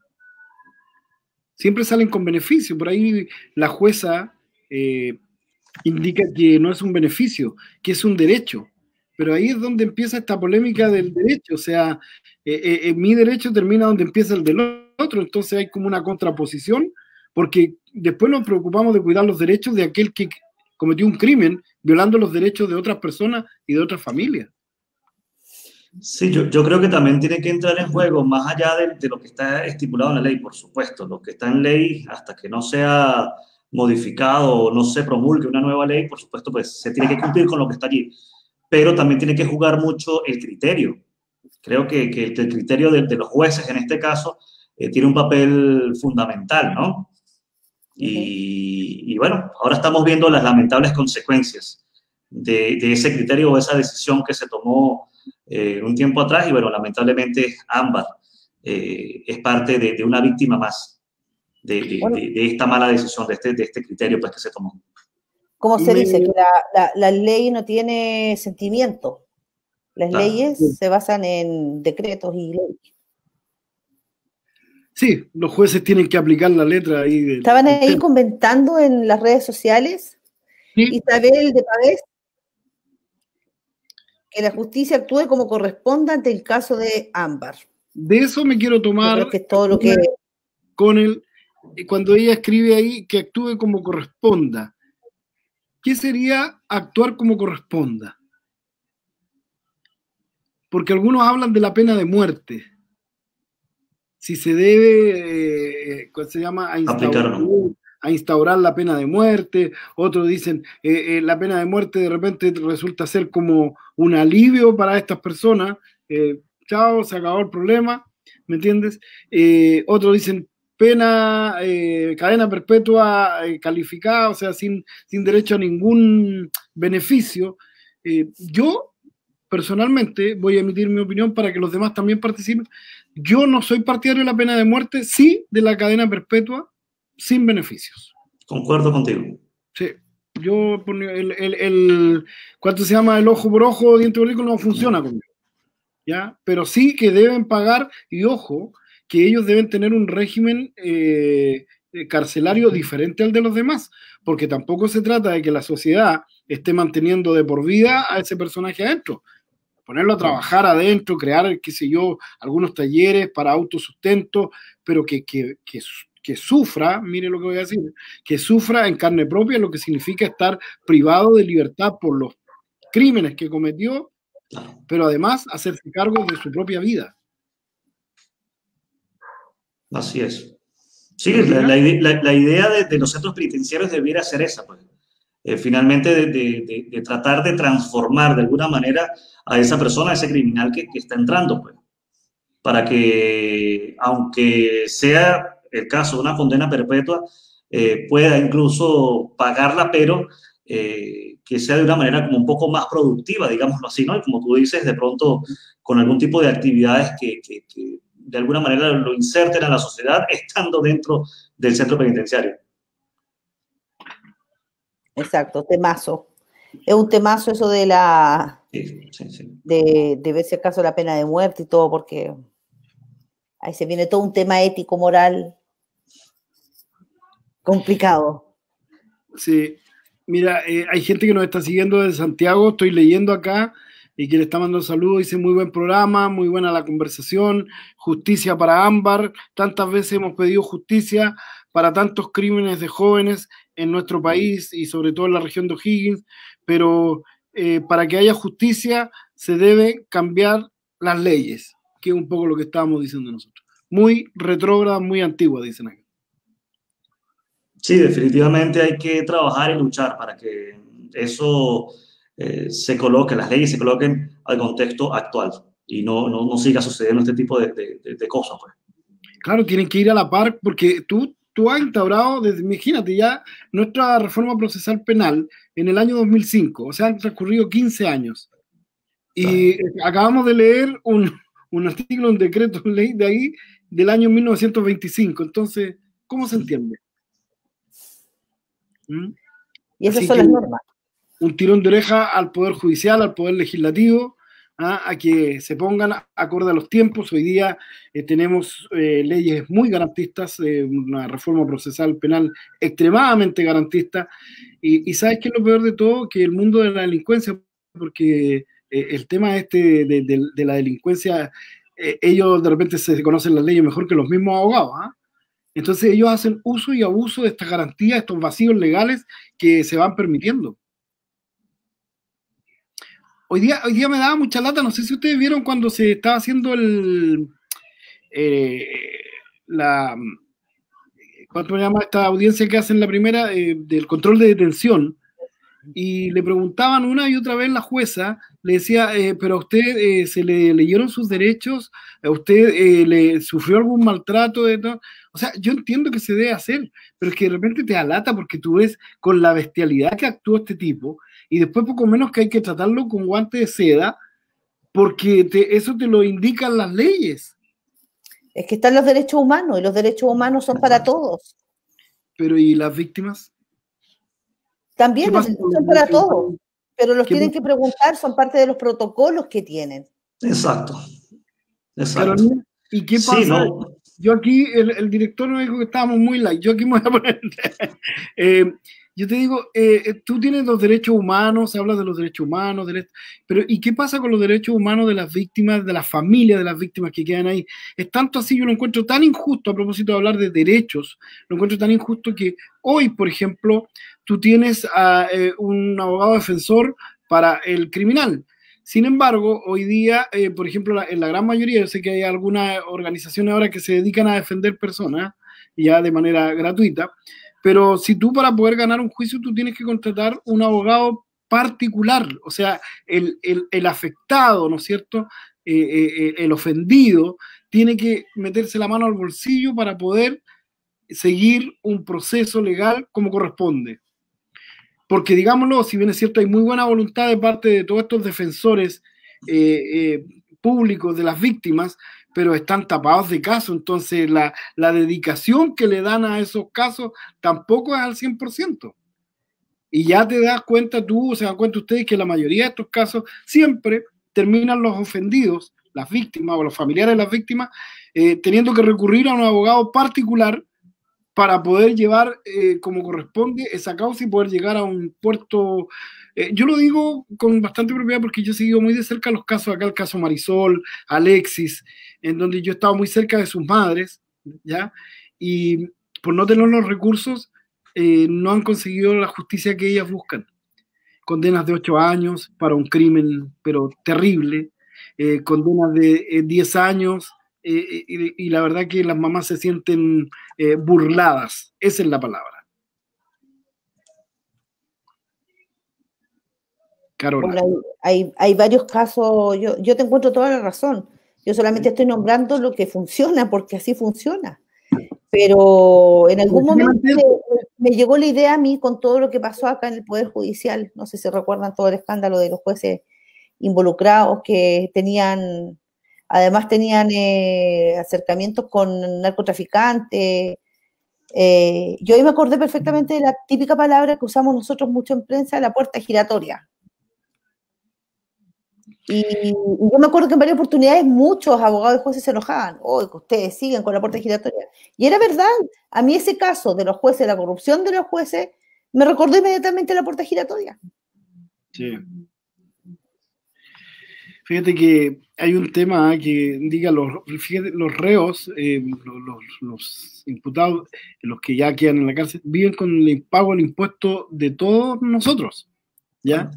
Siempre salen con beneficio. Por ahí la jueza eh, indica que no es un beneficio, que es un derecho. Pero ahí es donde empieza esta polémica del derecho. O sea, eh, eh, mi derecho termina donde empieza el del otro. Entonces hay como una contraposición, porque después nos preocupamos de cuidar los derechos de aquel que cometió un crimen, violando los derechos de otras personas y de otras familias.
Sí, yo, yo, creo que también tiene que entrar en juego, más allá de, de, lo que está estipulado en la ley, por supuesto, lo que está en ley, hasta que no sea modificado o no se promulgue una nueva ley, por supuesto, pues se tiene que cumplir con lo que está allí. Pero también tiene que jugar mucho el criterio. Creo que, que el criterio de, de, los jueces, en este caso, eh, tiene un papel fundamental, ¿no? Y, bueno, ahora estamos viendo las lamentables consecuencias de, ese criterio o esa decisión que se tomó eh, un tiempo atrás y bueno, lamentablemente Ámbar eh, es parte de, una víctima más de, esta mala decisión, de este, de este criterio pues, que se tomó.
¿Cómo se dice? Que la, ley no tiene sentimiento. Las leyes se basan en decretos y leyes.
Sí, los jueces tienen que aplicar la letra ahí.
Estaban ahí comentando en las redes sociales. Isabel de Pavés que la justicia actúe como corresponda ante el caso de Ámbar.
De eso me quiero tomar
que todo lo que...
con el cuando ella escribe ahí que actúe como corresponda. ¿Qué sería actuar como corresponda? Porque algunos hablan de la pena de muerte si se debe, eh, se llama? A instaurar, la pena de muerte, otros dicen eh, eh, la pena de muerte de repente resulta ser como un alivio para estas personas, chao, se acabó el problema, ¿me entiendes? otros dicen pena, cadena perpetua calificada, o sea, sin, sin derecho a ningún beneficio. yo personalmente voy a emitir mi opinión para que los demás también participen. Yo no soy partidario de la pena de muerte, sí de la cadena perpetua, sin beneficios.
Concuerdo contigo.
Sí. Yo, el, el, el, ¿cuánto se llama? El ojo por ojo, diente por no funciona conmigo. ¿Ya? Pero sí que deben pagar, y ojo, que ellos deben tener un régimen eh, carcelario diferente al de los demás, porque tampoco se trata de que la sociedad esté manteniendo de por vida a ese personaje adentro ponerlo a trabajar adentro, crear, qué sé yo, algunos talleres para autosustento, pero que, que, que, sufra, mire lo que voy a decir, que sufra en carne propia lo que significa estar privado de libertad por los crímenes que cometió, pero además hacerse cargo de su propia vida.
Así es. Sí, la, idea de, de, los centros penitenciarios debiera ser esa, pues. Eh, finalmente de, tratar de transformar de alguna manera a esa persona, a ese criminal que, está entrando, pues, para que, aunque sea el caso de una condena perpetua, eh, pueda incluso pagarla, pero eh, que sea de una manera como un poco más productiva, digámoslo así, ¿no? Y como tú dices, de pronto con algún tipo de actividades que, que de alguna manera lo inserten a la sociedad estando dentro del centro penitenciario.
Exacto, temazo. Es un temazo eso de la. De, de ver si acaso la pena de muerte y todo, porque ahí se viene todo un tema ético, moral. Complicado.
Sí, mira, eh, hay gente que nos está siguiendo desde Santiago, estoy leyendo acá y que le está mandando saludos, dice muy buen programa, muy buena la conversación, justicia para Ámbar, tantas veces hemos pedido justicia para tantos crímenes de jóvenes en nuestro país y sobre todo en la región de O'Higgins, pero eh, para que haya justicia se deben cambiar las leyes, que es un poco lo que estábamos diciendo nosotros. Muy retrógrada, muy antigua, dicen acá.
Sí, definitivamente hay que trabajar y luchar para que eso eh, se coloque, las leyes se coloquen al contexto actual y no, no, siga sucediendo este tipo de, de cosas. Pues.
Claro, tienen que ir a la par porque tú tú has instaurado, desde, imagínate ya, nuestra reforma procesal penal en el año 2005, o sea, han transcurrido 15 años. Y acabamos de leer un, un artículo, un decreto ley de ahí del año 1925. Entonces, ¿cómo se entiende?
¿Mm? Y esas son las normas.
Un tirón de oreja al Poder Judicial, al Poder Legislativo, a que se pongan acorde a los tiempos. Hoy día eh, tenemos eh, leyes muy garantistas, eh, una reforma procesal penal extremadamente garantista. Y, sabes qué es lo peor de todo, que el mundo de la delincuencia, porque el tema este de, la delincuencia, ellos de repente se conocen las leyes mejor que los mismos abogados. ¿ah? Entonces ellos hacen uso y abuso de estas garantías, estos vacíos legales que se van permitiendo. Hoy día, hoy día me daba mucha lata, no sé si ustedes vieron cuando se estaba haciendo el eh, la ¿cuánto se llama esta audiencia que hacen la primera eh, del control de detención? Y le preguntaban una y otra vez la jueza, le decía, eh, pero a usted se le leyeron sus derechos, a usted le sufrió algún maltrato de todo. O sea, yo entiendo que se debe hacer, pero es que de repente te alata porque tú ves con la bestialidad que actuó este tipo y después poco menos que hay que tratarlo con guante de seda porque eso te lo indican las leyes.
Es que están los derechos humanos y los derechos humanos son para todos.
Pero ¿y las víctimas?
También son para todos, pero los tienen que preguntar, son parte de los protocolos que tienen.
Exacto. Exacto.
¿Y qué pasa? Yo aquí, el, director nos dijo que estábamos muy light. Yo aquí me voy a poner. Eh, yo te digo, eh, eh, tú tienes los derechos humanos, se habla de los derechos humanos, pero ¿y qué pasa con los derechos humanos de las víctimas, de las familias de las víctimas que quedan ahí? Es tanto así, yo lo encuentro tan injusto a propósito de hablar de derechos, lo encuentro tan injusto que hoy, por ejemplo, tú tienes a un abogado defensor para el criminal sin embargo, hoy día, eh, por ejemplo, en la gran mayoría, yo sé que hay algunas organizaciones ahora que se dedican a defender personas ya de manera gratuita, pero si tú para poder ganar un juicio, tú tienes que contratar un abogado particular, o sea, el, afectado, ¿no es cierto? Eh, eh, el ofendido tiene que meterse la mano al bolsillo para poder seguir un proceso legal como corresponde. Porque digámoslo, si bien es cierto, hay muy buena voluntad de parte de todos estos defensores eh, eh, públicos de las víctimas, pero están tapados de caso. Entonces, la, dedicación que le dan a esos casos tampoco es al 100%. Y ya te das cuenta tú, se dan cuenta ustedes que la mayoría de estos casos siempre terminan los ofendidos, las víctimas o los familiares de las víctimas, eh, teniendo que recurrir a un abogado particular para poder llevar eh, como corresponde esa causa y poder llegar a un puerto. Eh, yo lo digo con bastante propiedad porque yo he seguido muy de cerca los casos, acá el caso Marisol, Alexis, en donde yo he estado muy cerca de sus madres, ¿ya? Y por no tener los recursos, eh, no han conseguido la justicia que ellas buscan. Condenas de ocho años para un crimen, pero terrible, condenas de 10 años y, la verdad que las mamás se sienten eh, burladas. Esa es la palabra.
Carola. hay, hay, varios casos, yo, yo te encuentro toda la razón. Yo solamente estoy nombrando lo que funciona, porque así funciona. Pero en algún momento me, llegó la idea a mí con todo lo que pasó acá en el Poder Judicial. No sé si recuerdan todo el escándalo de los jueces involucrados que tenían Además tenían eh, acercamientos con narcotraficantes. Eh, yo ahí me acordé perfectamente de la típica palabra que usamos nosotros mucho en prensa, la puerta giratoria. Y, yo me acuerdo que en varias oportunidades muchos abogados y jueces se enojaban, oh, que ustedes siguen con la puerta giratoria. Y era verdad, a mí ese caso de los jueces, la corrupción de los jueces, me recordó inmediatamente la puerta giratoria. Sí.
Fíjate que hay un tema que diga los, los reos, eh, los, imputados, los que ya quedan en la cárcel, viven con el pago del impuesto de todos nosotros, ¿ya?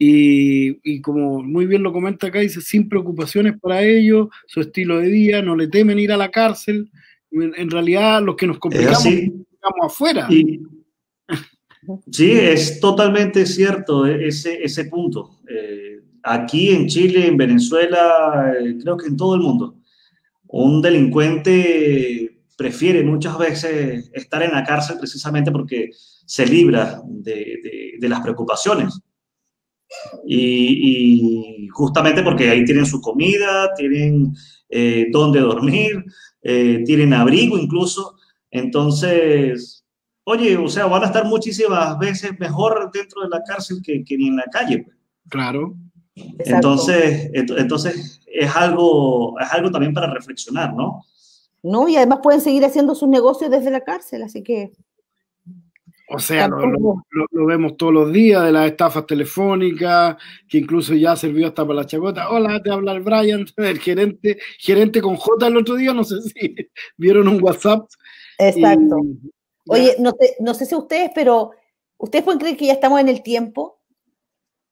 Y, como muy bien lo comenta acá, dice, sin preocupaciones para ellos, su estilo de vida, no le temen ir a la cárcel. En, realidad, los que nos complicamos, estamos afuera.
sí, es totalmente cierto ese, ese punto. Eh, aquí en Chile, en Venezuela, eh, creo que en todo el mundo. Un delincuente prefiere muchas veces estar en la cárcel precisamente porque se libra de, las preocupaciones. Y, justamente porque ahí tienen su comida, tienen eh, dónde dormir, eh, tienen abrigo incluso. Entonces, oye, o sea, van a estar muchísimas veces mejor dentro de la cárcel que, que en la calle. Pues.
Claro.
Entonces, entonces es, algo, es algo también para reflexionar, ¿no?
No, y además pueden seguir haciendo sus negocios desde la cárcel, así que...
O sea, lo, vemos todos los días de las estafas telefónicas, que incluso ya sirvió hasta para la chacota. Hola, te habla el Brian, el gerente, gerente con J el otro día, no sé si vieron un WhatsApp.
Exacto. Oye, no, no sé si ustedes, pero ¿ustedes pueden creer que ya estamos en el tiempo?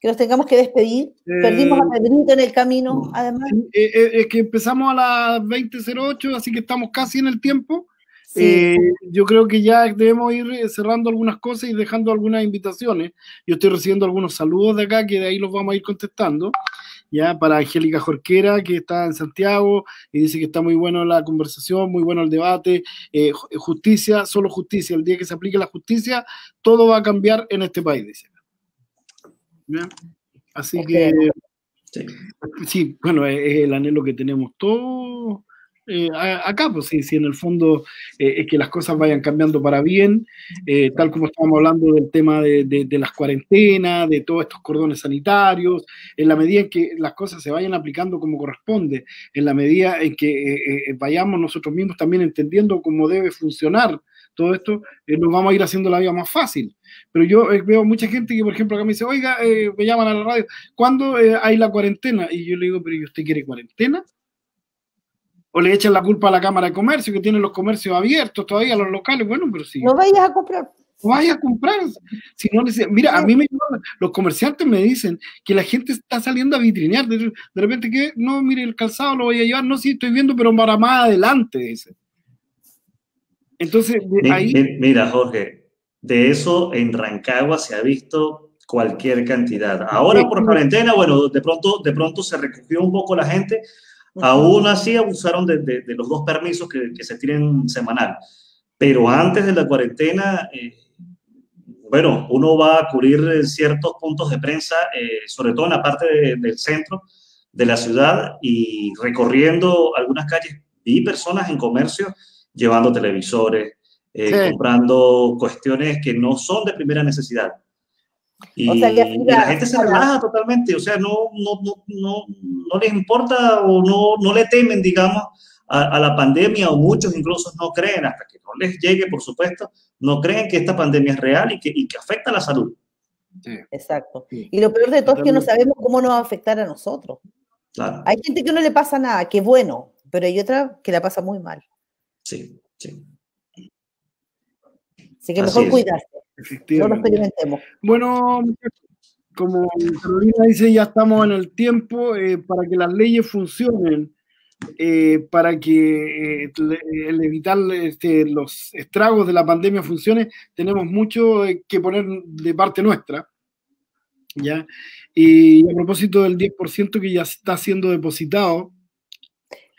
que nos tengamos que despedir. Perdimos a eh, Pedrito en el camino, además.
Eh, eh, es que empezamos a las 20.08, así que estamos casi en el tiempo. Eh, yo creo que ya debemos ir cerrando algunas cosas y dejando algunas invitaciones. Yo estoy recibiendo algunos saludos de acá, que de ahí los vamos a ir contestando. Ya para Angélica Jorquera, que está en Santiago y dice que está muy bueno la conversación, muy bueno el debate. Eh, justicia, solo justicia. El día que se aplique la justicia, todo va a cambiar en este país, dice. Así que, sí. bueno, es el anhelo que tenemos todos eh, acá, pues sí, sí, en el fondo eh, es que las cosas vayan cambiando para bien, eh, tal como estábamos hablando del tema de, de, las cuarentenas, de todos estos cordones sanitarios, en la medida en que las cosas se vayan aplicando como corresponde, en la medida en que vayamos nosotros mismos también entendiendo cómo debe funcionar todo esto, nos vamos a ir haciendo la vida más fácil. Pero yo veo mucha gente que, por ejemplo, acá me dice, oiga, me llaman a la radio, ¿cuándo hay la cuarentena? Y yo le digo, pero ¿usted quiere cuarentena? O le echan la culpa a la Cámara de Comercio, que tiene los comercios abiertos todavía, los locales, bueno, pero sí.
No vayas a comprar.
No vayas a comprar. Si no, mira, a mí me, los comerciantes me dicen que la gente está saliendo a vitrinear. De, repente, que no, mire, el calzado lo voy a llevar. No, sí, estoy viendo, pero para más adelante, dice. Entonces, ahí.
Mira, Jorge, de eso en Rancagua se ha visto cualquier cantidad. Ahora por cuarentena, bueno, de pronto, de pronto se recogió un poco la gente, Aún así abusaron de, los dos permisos que, se tienen semanal. Pero antes de la cuarentena, eh, bueno, uno va a cubrir ciertos puntos de prensa, eh, sobre todo en la parte del centro de la ciudad y recorriendo algunas calles, vi personas en comercio llevando televisores, eh, comprando cuestiones que no son de primera necesidad. Y, la gente se relaja totalmente, o sea, no, no, no, no, no les importa o no, no le temen, digamos, a, la pandemia o muchos incluso no creen, hasta que no les llegue, por supuesto, no creen que esta pandemia es real y que, y que afecta a la salud.
Exacto. Y lo peor de todo es que no sabemos cómo nos va a afectar a nosotros.
Claro.
Hay gente que no le pasa nada, que bueno, pero hay otra que la pasa muy mal.
Sí, sí.
Así que mejor cuidarse. No lo experimentemos.
Bueno, como Carolina dice, ya estamos en el tiempo eh, para que las leyes funcionen, eh, para que eh, el evitar este, los estragos de la pandemia funcione, tenemos mucho que poner de parte nuestra. ¿ya? Y a propósito del 10% que ya está siendo depositado.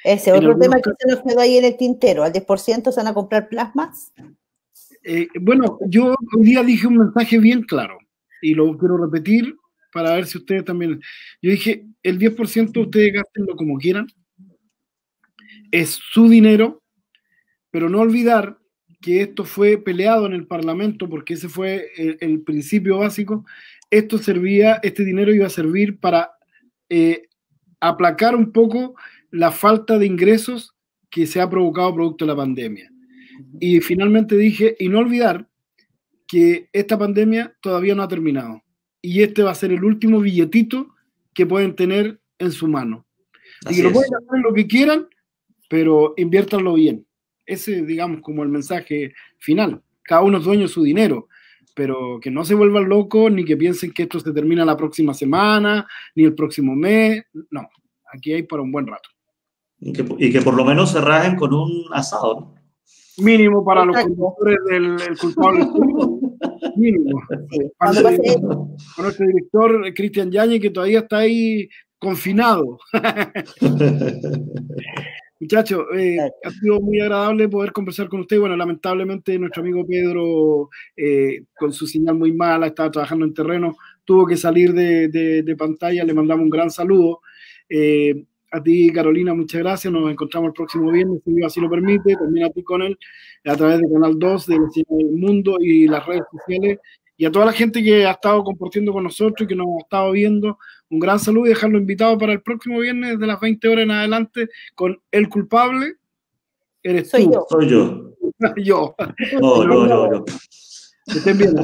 Ese otro tema que se nos quedó ahí en el tintero, al 10% se van a comprar plasmas.
Eh, bueno, yo hoy día dije un mensaje bien claro y lo quiero repetir para ver si ustedes también. Yo dije, el 10% ustedes gastenlo como quieran, es su dinero, pero no olvidar que esto fue peleado en el Parlamento porque ese fue el, principio básico. Esto servía, este dinero iba a servir para eh, aplacar un poco la falta de ingresos que se ha provocado producto de la pandemia. Y finalmente dije, y no olvidar que esta pandemia todavía no ha terminado. Y este va a ser el último billetito que pueden tener en su mano. y lo pueden hacer lo que quieran, pero inviértanlo bien. Ese, digamos, como el mensaje final. Cada uno es dueño de su dinero, pero que no se vuelvan locos ni que piensen que esto se termina la próxima semana, ni el próximo mes. No, aquí hay para un buen rato.
Y que, y que por lo menos se rajen con un asado, ¿no?
Mínimo para los conductores del culpable. Mínimo. Con nuestro director Cristian Yañez, que todavía está ahí confinado. Muchachos, eh, ha sido muy agradable poder conversar con usted. Bueno, lamentablemente nuestro amigo Pedro, eh, con su señal muy mala, estaba trabajando en terreno, tuvo que salir de, de pantalla. Le mandamos un gran saludo. Eh, a ti, Carolina, muchas gracias. Nos encontramos el próximo viernes, si Dios así lo permite. También a ti con él, a través de Canal 2, de del Mundo y las redes sociales. Y a toda la gente que ha estado compartiendo con nosotros y que nos ha estado viendo, un gran saludo y dejarlo invitado para el próximo viernes de las 20 horas en adelante con El Culpable. Eres
Soy
tú.
yo.
Soy yo.
yo.
No, no, no, no.
Que estén bien.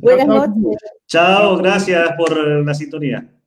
Buenas noches.
Chao, gracias por la sintonía.